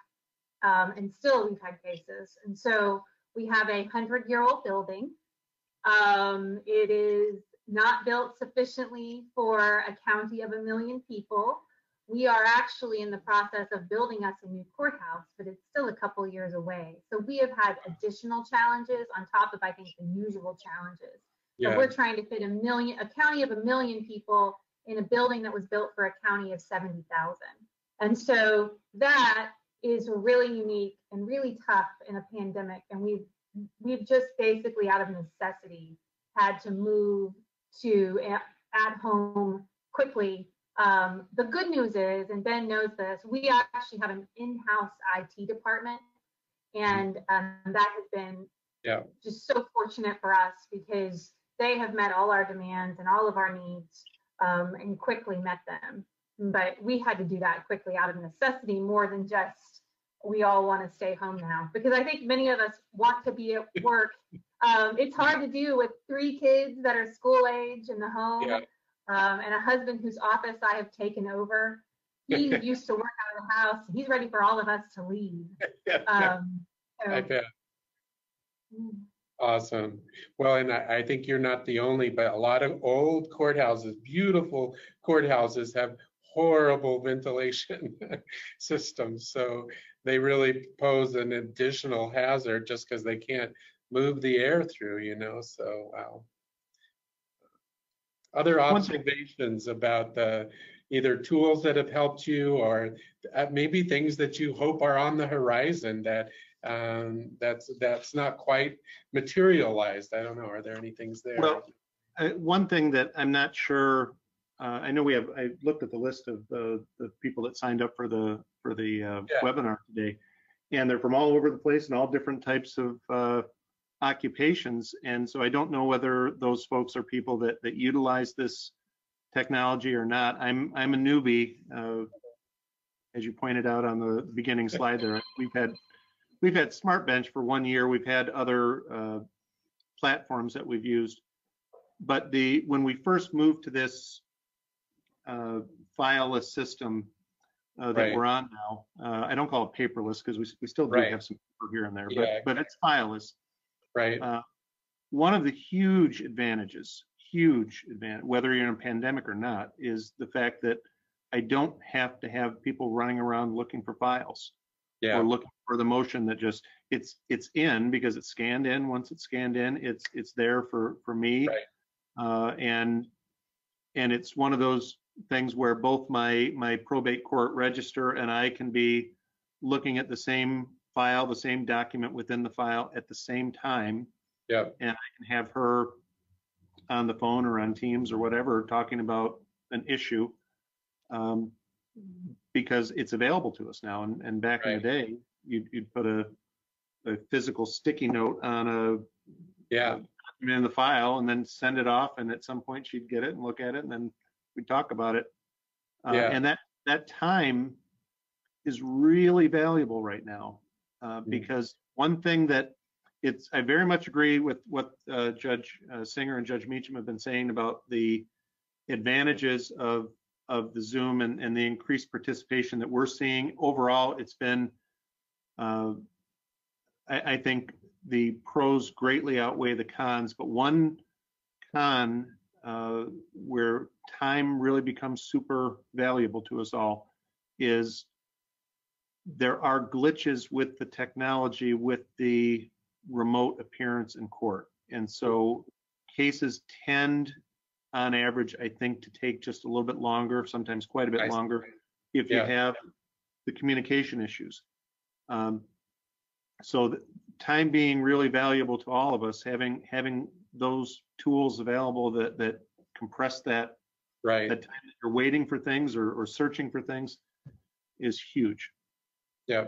[SPEAKER 6] Um, and still we've had cases. And so we have a hundred year old building. Um, it is not built sufficiently for a county of a million people. We are actually in the process of building us a new courthouse, but it's still a couple years away. So we have had additional challenges on top of, I think, the usual challenges.
[SPEAKER 4] Yeah,
[SPEAKER 6] we're trying to fit a million, a county of a million people in a building that was built for a county of 70,000. And so that is really unique and really tough in a pandemic. And we've, we've just basically out of necessity had to move to at, home quickly. Um, the good news is, and Ben knows this, we actually have an in-house IT department. And um, that has been
[SPEAKER 4] Yeah.
[SPEAKER 6] just so fortunate for us because they have met all our demands and all of our needs um, and quickly met them. But we had to do that quickly out of necessity more than just we all want to stay home now because I think many of us want to be at work. Um, it's hard to do with three kids that are school age in the home
[SPEAKER 4] Yeah.
[SPEAKER 6] um, and a husband whose office I have taken over. He used to work out of the house. He's ready for all of us to leave. Um, so,
[SPEAKER 4] I bet.
[SPEAKER 6] mm.
[SPEAKER 4] Awesome. Well, and I, I think you're not the only, but a lot of old courthouses, beautiful courthouses have horrible ventilation systems. So they really pose an additional hazard just because they can't move the air through, you know, so wow. Other observations about the either tools that have helped you or uh, maybe things that you hope are on the horizon that um, that's that's not quite materialized. I don't know. Are there any things there?
[SPEAKER 5] Well, Uh, One thing that I'm not sure, uh, I know we have, I looked at the list of the, the people that signed up for the, for the uh,
[SPEAKER 4] Yeah.
[SPEAKER 5] webinar today. And they're from all over the place and all different types of uh, occupations. And so I don't know whether those folks are people that, that utilize this technology or not. I'm, I'm a newbie. uh, As you pointed out on the beginning slide there, we've had, we've had Smart Bench for one year. We've had other uh, platforms that we've used but the when we first moved to this uh, fileless system uh, that
[SPEAKER 4] Right.
[SPEAKER 5] we're on now, uh, I don't call it paperless because we, we still do
[SPEAKER 4] Right.
[SPEAKER 5] have some paper here and there,
[SPEAKER 4] Yeah.
[SPEAKER 5] but but it's fileless.
[SPEAKER 4] Right.
[SPEAKER 5] Uh, one of the huge advantages, huge advantage, whether you're in a pandemic or not, is the fact that I don't have to have people running around looking for files
[SPEAKER 4] yeah.
[SPEAKER 5] or looking for the motion that just it's it's in because it's scanned in. Once it's scanned in, it's it's there for for me.
[SPEAKER 4] Right.
[SPEAKER 5] Uh, and and it's one of those things where both my my probate court register and I can be looking at the same file, the same document within the file at the same time,
[SPEAKER 4] Yeah.
[SPEAKER 5] and I can have her on the phone or on Teams or whatever talking about an issue. Um, because it's available to us now. And, and back in the day, you'd, you'd put a, a physical sticky note on a
[SPEAKER 4] Yeah.
[SPEAKER 5] document in the file and then send it off. And at some point she'd get it and look at it and then we'd talk about it. Uh,
[SPEAKER 4] Yeah.
[SPEAKER 5] And that, that time is really valuable right now. Uh, because one thing that it's, I very much agree with what uh, Judge uh, Singer and Judge Meachum have been saying about the advantages of of the Zoom and, and the increased participation that we're seeing. Overall, it's been, uh, I, I think the pros greatly outweigh the cons, but one con uh, where time really becomes super valuable to us all is there are glitches with the technology with the remote appearance in court. And so cases tend on average, I think, to take just a little bit longer, sometimes quite a bit
[SPEAKER 4] see.
[SPEAKER 5] longer, if you have the communication issues. Um, so the time being really valuable to all of us, having having those tools available that that compress that
[SPEAKER 4] Right.
[SPEAKER 5] that time that you're waiting for things or, or searching for things is huge.
[SPEAKER 4] Yeah.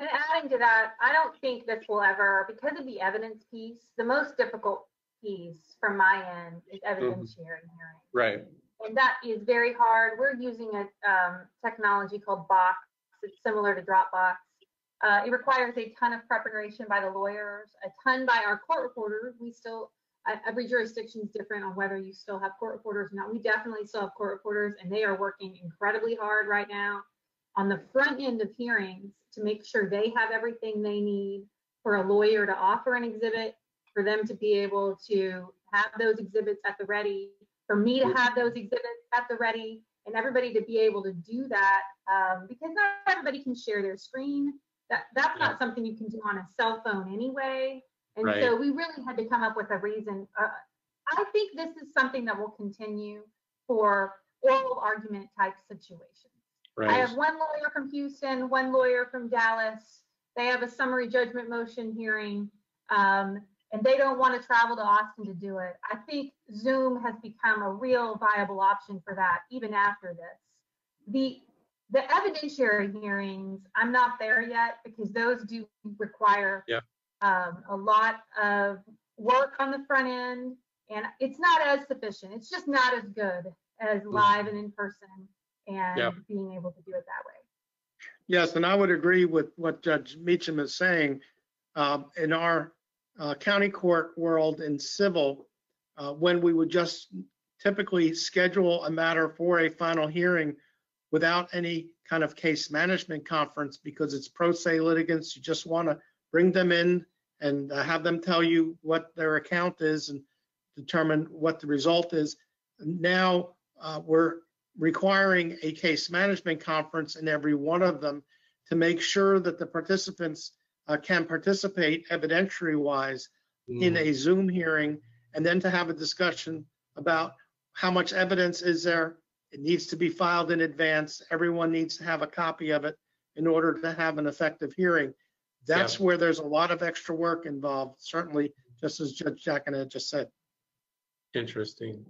[SPEAKER 6] And adding to that, I don't think this will ever, because of the evidence piece, the most difficult piece from my end is evidence sharing hearing.
[SPEAKER 4] Right.
[SPEAKER 6] And that is very hard. We're using a um, technology called Box. It's similar to Dropbox. Uh, it requires a ton of preparation by the lawyers, a ton by our court reporters. We still, uh, every jurisdiction is different on whether you still have court reporters or not. We definitely still have court reporters, and they are working incredibly hard right now on the front end of hearings to make sure they have everything they need for a lawyer to offer an exhibit, for them to be able to have those exhibits at the ready, for me to have those exhibits at the ready, and everybody to be able to do that um, because not everybody can share their screen. That that's not something you can do on a cell phone anyway. And
[SPEAKER 5] Right.
[SPEAKER 6] so we really had to come up with a reason. Uh, I think this is something that will continue for oral argument type situations. I have one lawyer from Houston, one lawyer from Dallas. They have a summary judgment motion hearing, um, and they don't want to travel to Austin to do it. I think Zoom has become a real viable option for that, even after this. The the evidentiary hearings, I'm not there yet because those do require
[SPEAKER 4] Yeah.
[SPEAKER 6] um, a lot of work on the front end, and it's not as sufficient. It's just not as good as live and in person and
[SPEAKER 4] Yeah.
[SPEAKER 6] being able to do it that way.
[SPEAKER 7] Yes, and I would agree with what Judge Meachum is saying. Um, In our uh, county court world in civil, uh, when we would just typically schedule a matter for a final hearing without any kind of case management conference because it's pro se litigants, you just want to bring them in and uh, have them tell you what their account is and determine what the result is. Now, uh, we're requiring a case management conference in every one of them to make sure that the participants uh, can participate evidentiary wise in
[SPEAKER 4] Mm.
[SPEAKER 7] a Zoom hearing and then to have a discussion about how much evidence is there. It needs to be filed in advance. Everyone needs to have a copy of it in order to have an effective hearing. That's where there's a lot of extra work involved, certainly, just as Judge Jackson just said.
[SPEAKER 4] Interesting.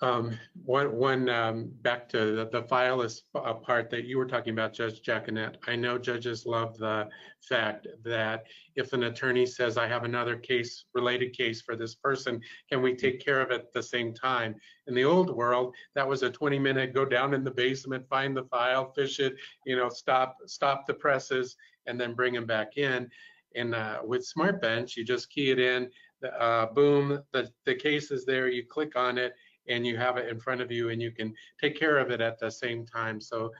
[SPEAKER 4] Um, one, one, um, back to the, the file is a part that you were talking about, Judge Jaconette. I know judges love the fact that if an attorney says, I have another case, related case for this person, can we take care of it at the same time? In the old world, that was a 20 minute, go down in the basement, find the file, fish it, you know, stop, stop the presses and then bring them back in. And uh, with Smart Bench, you just key it in, uh, boom, the, the case is there, you click on it, and you have it in front of you and you can take care of it at the same time. So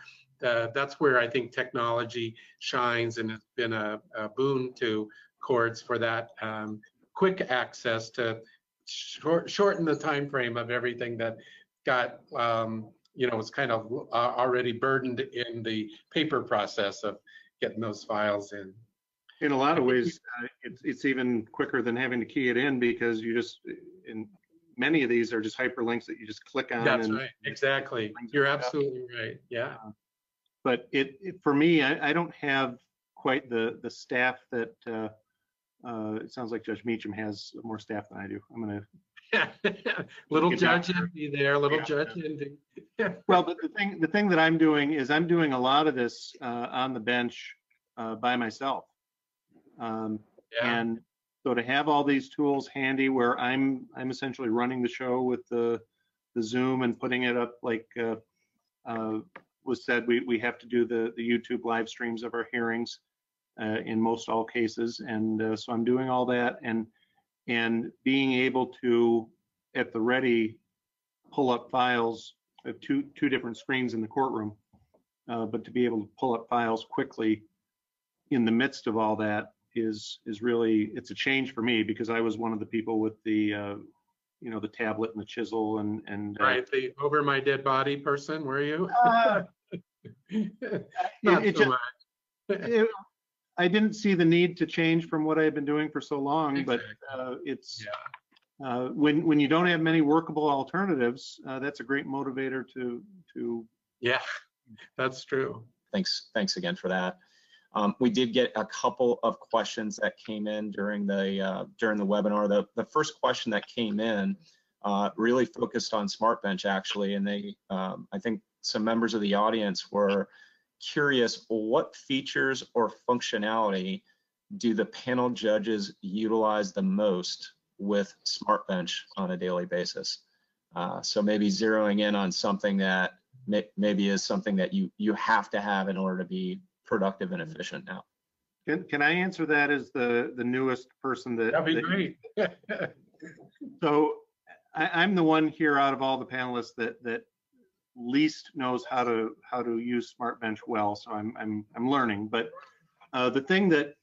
[SPEAKER 4] uh, that's where I think technology shines and it's been a, a boon to courts for that um, quick access to short, shorten the time frame of everything that got um, you know was kind of uh, already burdened in the paper process of getting those files in.
[SPEAKER 5] In a lot of ways, uh, it's, it's even quicker than having to key it in because you just, in many of these are just hyperlinks that you just click on.
[SPEAKER 4] That's right, exactly. You're absolutely right. Yeah.
[SPEAKER 5] But it, it- for me, I, I don't have quite the, the staff that, uh, uh, it sounds like Judge Meachum has more staff than I do. I'm gonna,
[SPEAKER 4] little judge envy there, little
[SPEAKER 5] Yeah.
[SPEAKER 4] judge envy.
[SPEAKER 5] well, but the thing, the thing that I'm doing is I'm doing a lot of this, uh, on the bench, uh, by myself. Um,
[SPEAKER 4] Yeah,
[SPEAKER 5] And so to have all these tools handy where I'm, I'm essentially running the show with the, the Zoom and putting it up like, uh, uh, was said, we, we have to do the, the YouTube live streams of our hearings, uh, in most all cases. And, uh, so I'm doing all that and, and being able to, at the ready, pull up files of two, two different screens in the courtroom. Uh, but to be able to pull up files quickly in the midst of all that is is really it's a change for me because I was one of the people with the uh, you know the tablet and the chisel and and uh,
[SPEAKER 4] right, the over my dead body person, were you?
[SPEAKER 5] uh,
[SPEAKER 4] Not
[SPEAKER 5] it
[SPEAKER 4] so
[SPEAKER 5] just-
[SPEAKER 4] much.
[SPEAKER 5] it- I didn't see the need to change from what I had been doing for so long, but uh, it's
[SPEAKER 4] Yeah.
[SPEAKER 5] uh, when when you don't have many workable alternatives, uh, that's a great motivator to to
[SPEAKER 4] Yeah, that's true.
[SPEAKER 3] Thanks, thanks again for that. Um, we did get a couple of questions that came in during the uh, during the webinar. The the first question that came in uh, really focused on SmartBench actually, and they um, I think some members of the audience were curious what features or functionality do the panel judges utilize the most with SmartBench on a daily basis. Uh, so maybe zeroing in on something that may, maybe is something that you you have to have in order to be productive and efficient now.
[SPEAKER 5] can, can I answer that as the the newest person that
[SPEAKER 4] That'd be
[SPEAKER 5] that-
[SPEAKER 4] great.
[SPEAKER 5] So I, I'm the one here out of all the panelists that, that least knows how to, how to use SmartBench well. So I'm, I'm, I'm learning. But uh, the thing that,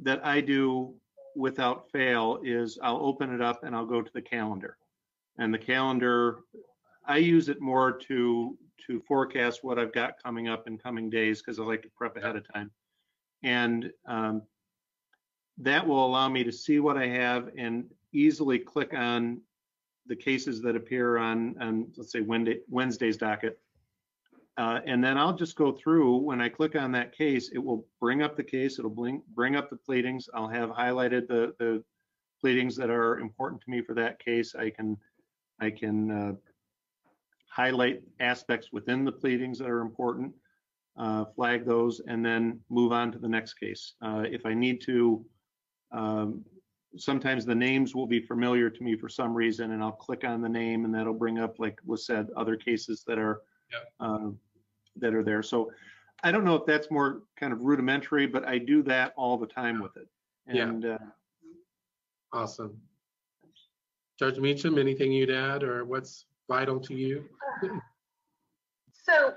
[SPEAKER 5] that I do without fail is I'll open it up and I'll go to the calendar. And the calendar, I use it more to, to forecast what I've got coming up in coming days because I like to prep ahead of time. And um, that will allow me to see what I have and easily click on the cases that appear on, on let's say Wednesday, Wednesday's docket. Uh, and then I'll just go through, when I click on that case, it will bring up the case, it'll bring, bring up the pleadings. I'll have highlighted the, the pleadings that are important to me for that case. I can, I can uh, highlight aspects within the pleadings that are important, uh, flag those, and then move on to the next case. Uh, If I need to um, sometimes the names will be familiar to me for some reason and I'll click on the name and that'll bring up, like was said, other cases that are
[SPEAKER 4] Yep.
[SPEAKER 5] uh, that are there. So I don't know if that's more kind of rudimentary, but I do that all the time with it.
[SPEAKER 4] Yeah.
[SPEAKER 5] And uh,
[SPEAKER 4] Awesome. Judge Meachum, anything you'd add or what's vital to you?
[SPEAKER 6] So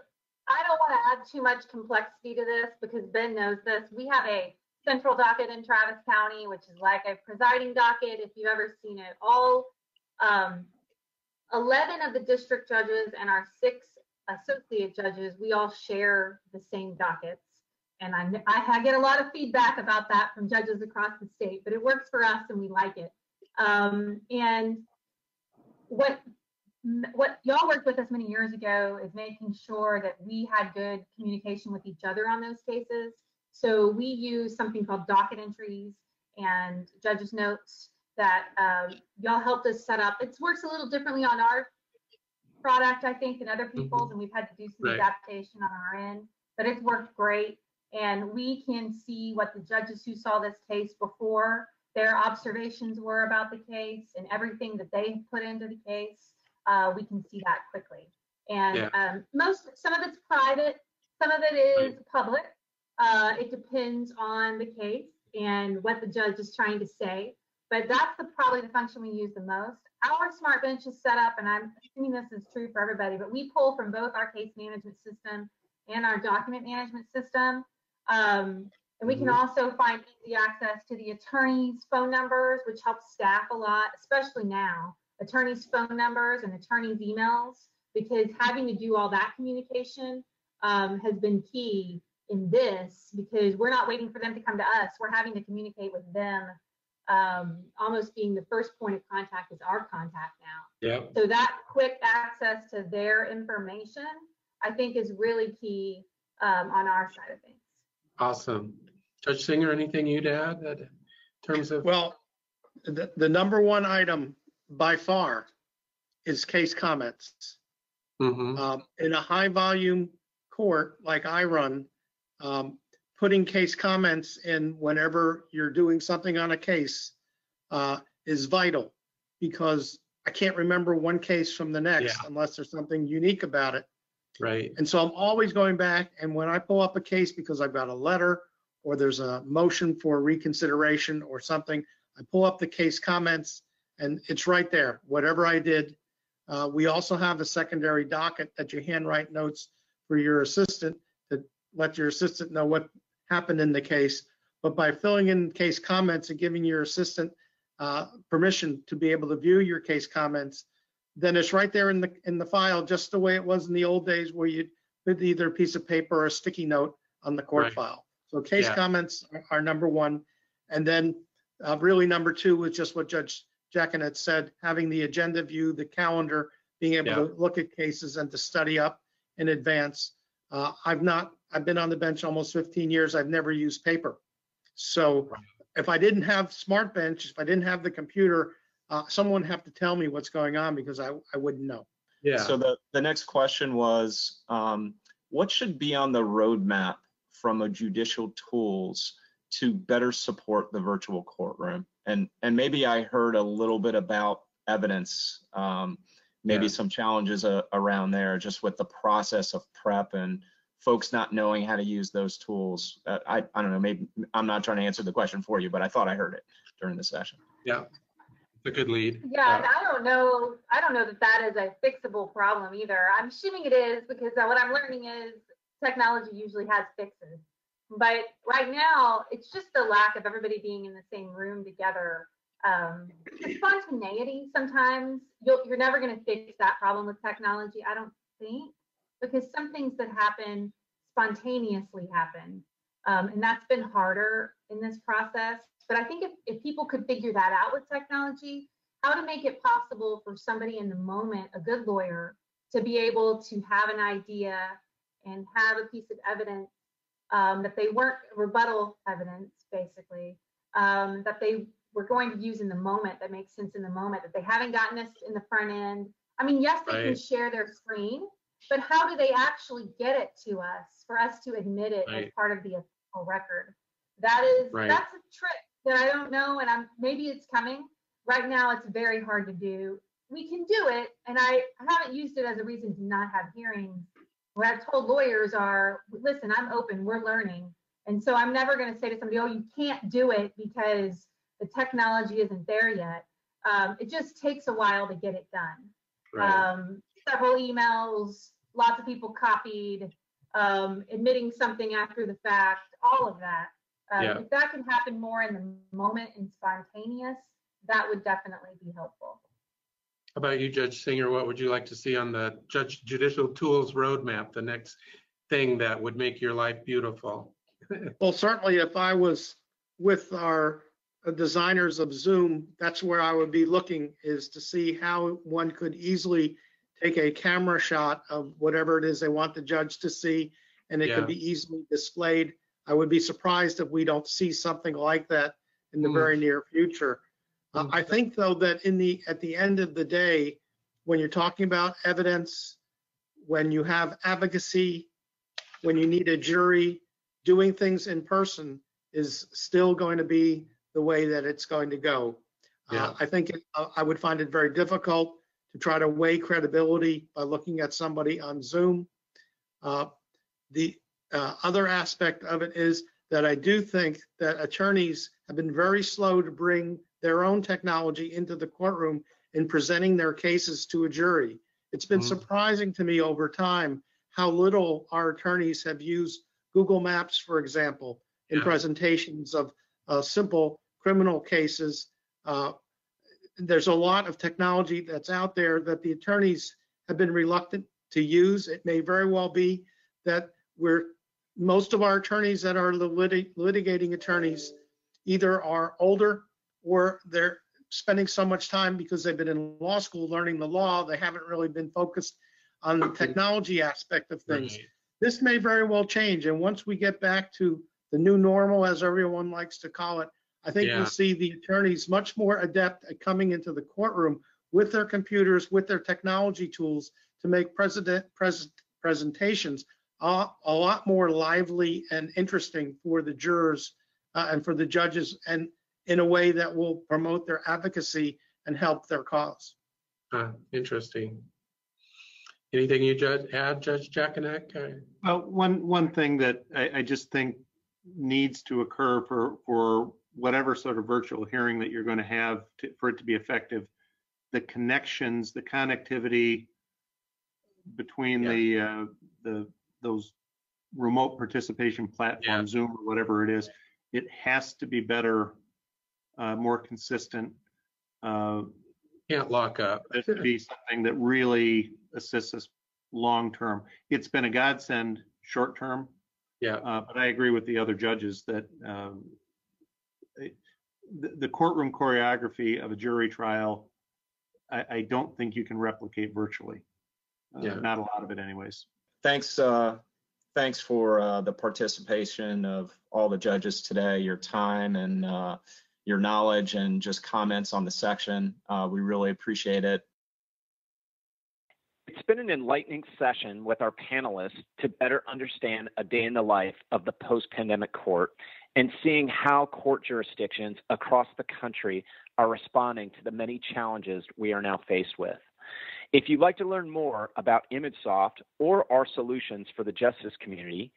[SPEAKER 6] I don't want to add too much complexity to this because Ben knows this. We have a central docket in Travis County, which is like a presiding docket, if you've ever seen it. All um, 11 of the district judges and our six associate judges, we all share the same dockets. And I, I get a lot of feedback about that from judges across the state, but it works for us and we like it. Um, and what what y'all worked with us many years ago is making sure that we had good communication with each other on those cases. So we use something called docket entries and judges notes that um, y'all helped us set up. It works a little differently on our product, I think, than other mm-hmm. people's, and we've had to do some right. adaptation on our end, but it's worked great. And we can see what the judges who saw this case before their observations were about the case and everything that they put into the case. Uh, we can see that quickly. And yeah. um, most, some of it's private, some of it is public. Uh, it depends on the case and what the judge is trying to say. But that's the, probably the function we use the most. Our smart bench is set up, and I'm assuming this is true for everybody, but we pull from both our case management system and our document management system. Um, and we can mm-hmm. also find easy access to the attorney's phone numbers, which helps staff a lot, especially now. Attorneys' phone numbers and attorneys' emails, because having to do all that communication um, has been key in this because we're not waiting for them to come to us. We're having to communicate with them. Um, almost being the first point of contact is our contact now.
[SPEAKER 4] Yeah.
[SPEAKER 6] So that quick access to their information, I think, is really key um, on our side of things.
[SPEAKER 4] Awesome. Judge Singer, anything you'd add in terms of?
[SPEAKER 7] Well, the, the number one item by far is case comments.
[SPEAKER 4] Mm-hmm.
[SPEAKER 7] Um, in a high volume court like I run, um, putting case comments in whenever you're doing something on a case uh, is vital because I can't remember one case from the next unless there's something unique about it.
[SPEAKER 4] Right.
[SPEAKER 7] And so I'm always going back, and when I pull up a case because I've got a letter or there's a motion for reconsideration or something, I pull up the case comments and it's right there, whatever I did. Uh, we also have a secondary docket that you handwrite notes for your assistant to let your assistant know what happened in the case. But by filling in case comments and giving your assistant uh, permission to be able to view your case comments, then it's right there in the in the file, just the way it was in the old days, where you put either a piece of paper or a sticky note on the court right. file. So case yeah. comments are, are, number one, and then uh, really number two was just what Judge Jaconette said, having the agenda view, the calendar, being able yeah. to look at cases and to study up in advance. Uh, I've not, I've been on the bench almost 15 years. I've never used paper. So right. if I didn't have Smart Bench, if I didn't have the computer, uh, someone have to tell me what's going on because I, I wouldn't know.
[SPEAKER 3] Yeah. So the, the next question was, um, what should be on the roadmap from a judicial tools to better support the virtual courtroom? And and maybe I heard a little bit about evidence, um, maybe yeah. some challenges uh, around there, just with the process of prep and folks not knowing how to use those tools. Uh, I I don't know. Maybe I'm not trying to answer the question for you, but I thought I heard it during the session.
[SPEAKER 4] Yeah it's a good lead.
[SPEAKER 6] Yeah, and I don't know. I don't know that that is a fixable problem either. I'm assuming it is because uh, what I'm learning is technology usually has fixes. But right now, it's just the lack of everybody being in the same room together. Um, the spontaneity sometimes you'll, you're never going to fix that problem with technology. I don't think because some things that happen spontaneously happen, um, and that's been harder in this process. But I think if, if people could figure that out with technology, how to make it possible for somebody in the moment, a good lawyer, to be able to have an idea and have a piece of evidence um, that they weren't rebuttal evidence, basically, um, that they were going to use in the moment that makes sense in the moment, that they haven't gotten this in the front end. I mean, yes, they right. can share their screen, but how do they actually get it to us for us to admit it right. as part of the official record? That is, right. that's a trick that I don't know, and I'm maybe it's coming. Right now, it's very hard to do. We can do it, and I haven't used it as a reason to not have hearings. What I've told lawyers are, listen, I'm open, we're learning, and so I'm never going to say to somebody, oh, you can't do it because the technology isn't there yet. Um, it just takes a while to get it done. Right. Um, several emails, lots of people copied, um, admitting something after the fact, all of that. Um, yeah. If that can happen more in the moment and spontaneous, that would definitely be helpful.
[SPEAKER 4] How about you, Judge Singer? What would you like to see on the Judge Judicial Tools Roadmap, the next thing that would make your life beautiful?
[SPEAKER 7] Well, certainly if I was with our designers of Zoom, that's where I would be looking is to see how one could easily take a camera shot of whatever it is they want the judge to see, and it
[SPEAKER 4] Yeah.
[SPEAKER 7] could be easily displayed. I would be surprised if we don't see something like that in the
[SPEAKER 4] Mm.
[SPEAKER 7] very near future. Uh. I think though that in the, at the end of the day, when you're talking about evidence, when you have advocacy, when you need a jury, doing things in person is still going to be the way that it's going to go.
[SPEAKER 4] Yeah.
[SPEAKER 7] Uh, I think it- uh, I would find it very difficult to try to weigh credibility by looking at somebody on Zoom. Uh, The uh, other aspect of it is that I do think that attorneys have been very slow to bring their own technology into the courtroom in presenting their cases to a jury. It's been
[SPEAKER 4] Mhm.
[SPEAKER 7] surprising to me over time how little our attorneys have used Google Maps, for example, in
[SPEAKER 4] Yeah.
[SPEAKER 7] presentations of uh, simple criminal cases. Uh, There's a lot of technology that's out there that the attorneys have been reluctant to use. It may very well be that we're, most of our attorneys that are the lit- litigating attorneys either are older or they're spending so much time because they've been in law school learning the law, they haven't really been focused on the technology aspect of things.
[SPEAKER 4] Right.
[SPEAKER 7] This may very well change, and once we get back to the new normal, as everyone likes to call it, I think
[SPEAKER 4] Yeah.
[SPEAKER 7] we'll see the attorneys much more adept at coming into the courtroom with their computers, with their technology tools to make president, present, presentations a, a lot more lively and interesting for the jurors uh, and for the judges, and in a way that will promote their advocacy and help their cause.
[SPEAKER 4] Uh, Interesting. Anything you judge, add, Judge Jaconette? Uh,
[SPEAKER 5] Well, one, one thing that I, I just think needs to occur for, for whatever sort of virtual hearing that you're going to have to, for it to be effective, the connections, the connectivity between
[SPEAKER 4] Yeah.
[SPEAKER 5] the, uh, the, those remote participation
[SPEAKER 4] Yeah.
[SPEAKER 5] platforms, Zoom or whatever it is, it has to be better, uh, more consistent. Uh,
[SPEAKER 4] Can't lock up.
[SPEAKER 5] this to be something that really assists us long-term. It's been a godsend short-term,
[SPEAKER 4] Yeah,
[SPEAKER 5] uh, but I agree with the other judges that um, it- the the courtroom choreography of a jury trial, I, I don't think you can replicate virtually. Uh,
[SPEAKER 4] Yeah.
[SPEAKER 5] Not a lot of it anyways.
[SPEAKER 3] Thanks, uh, thanks for uh, the participation of all the judges today, your time and uh, your knowledge and just comments on the section. Uh, We really appreciate it.
[SPEAKER 2] It's been an enlightening session with our panelists to better understand a day in the life of the post pandemic court and seeing how court jurisdictions across the country are responding to the many challenges we are now faced with. If you'd like to learn more about ImageSoft or our solutions for the justice community,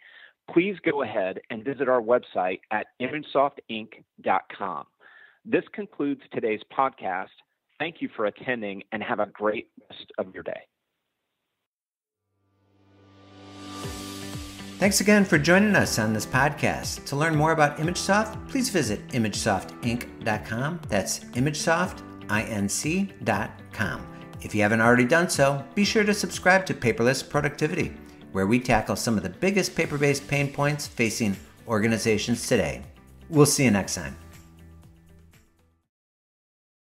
[SPEAKER 2] please go ahead and visit our website at imagesoftinc.com. This concludes today's podcast. Thank you for attending and have a great rest of your day.
[SPEAKER 1] Thanks again for joining us on this podcast. To learn more about ImageSoft, please visit imagesoftinc.com. That's imagesoftinc.com. If you haven't already done so, be sure to subscribe to Paperless Productivity, where we tackle some of the biggest paper based pain points facing organizations today. We'll see you next time.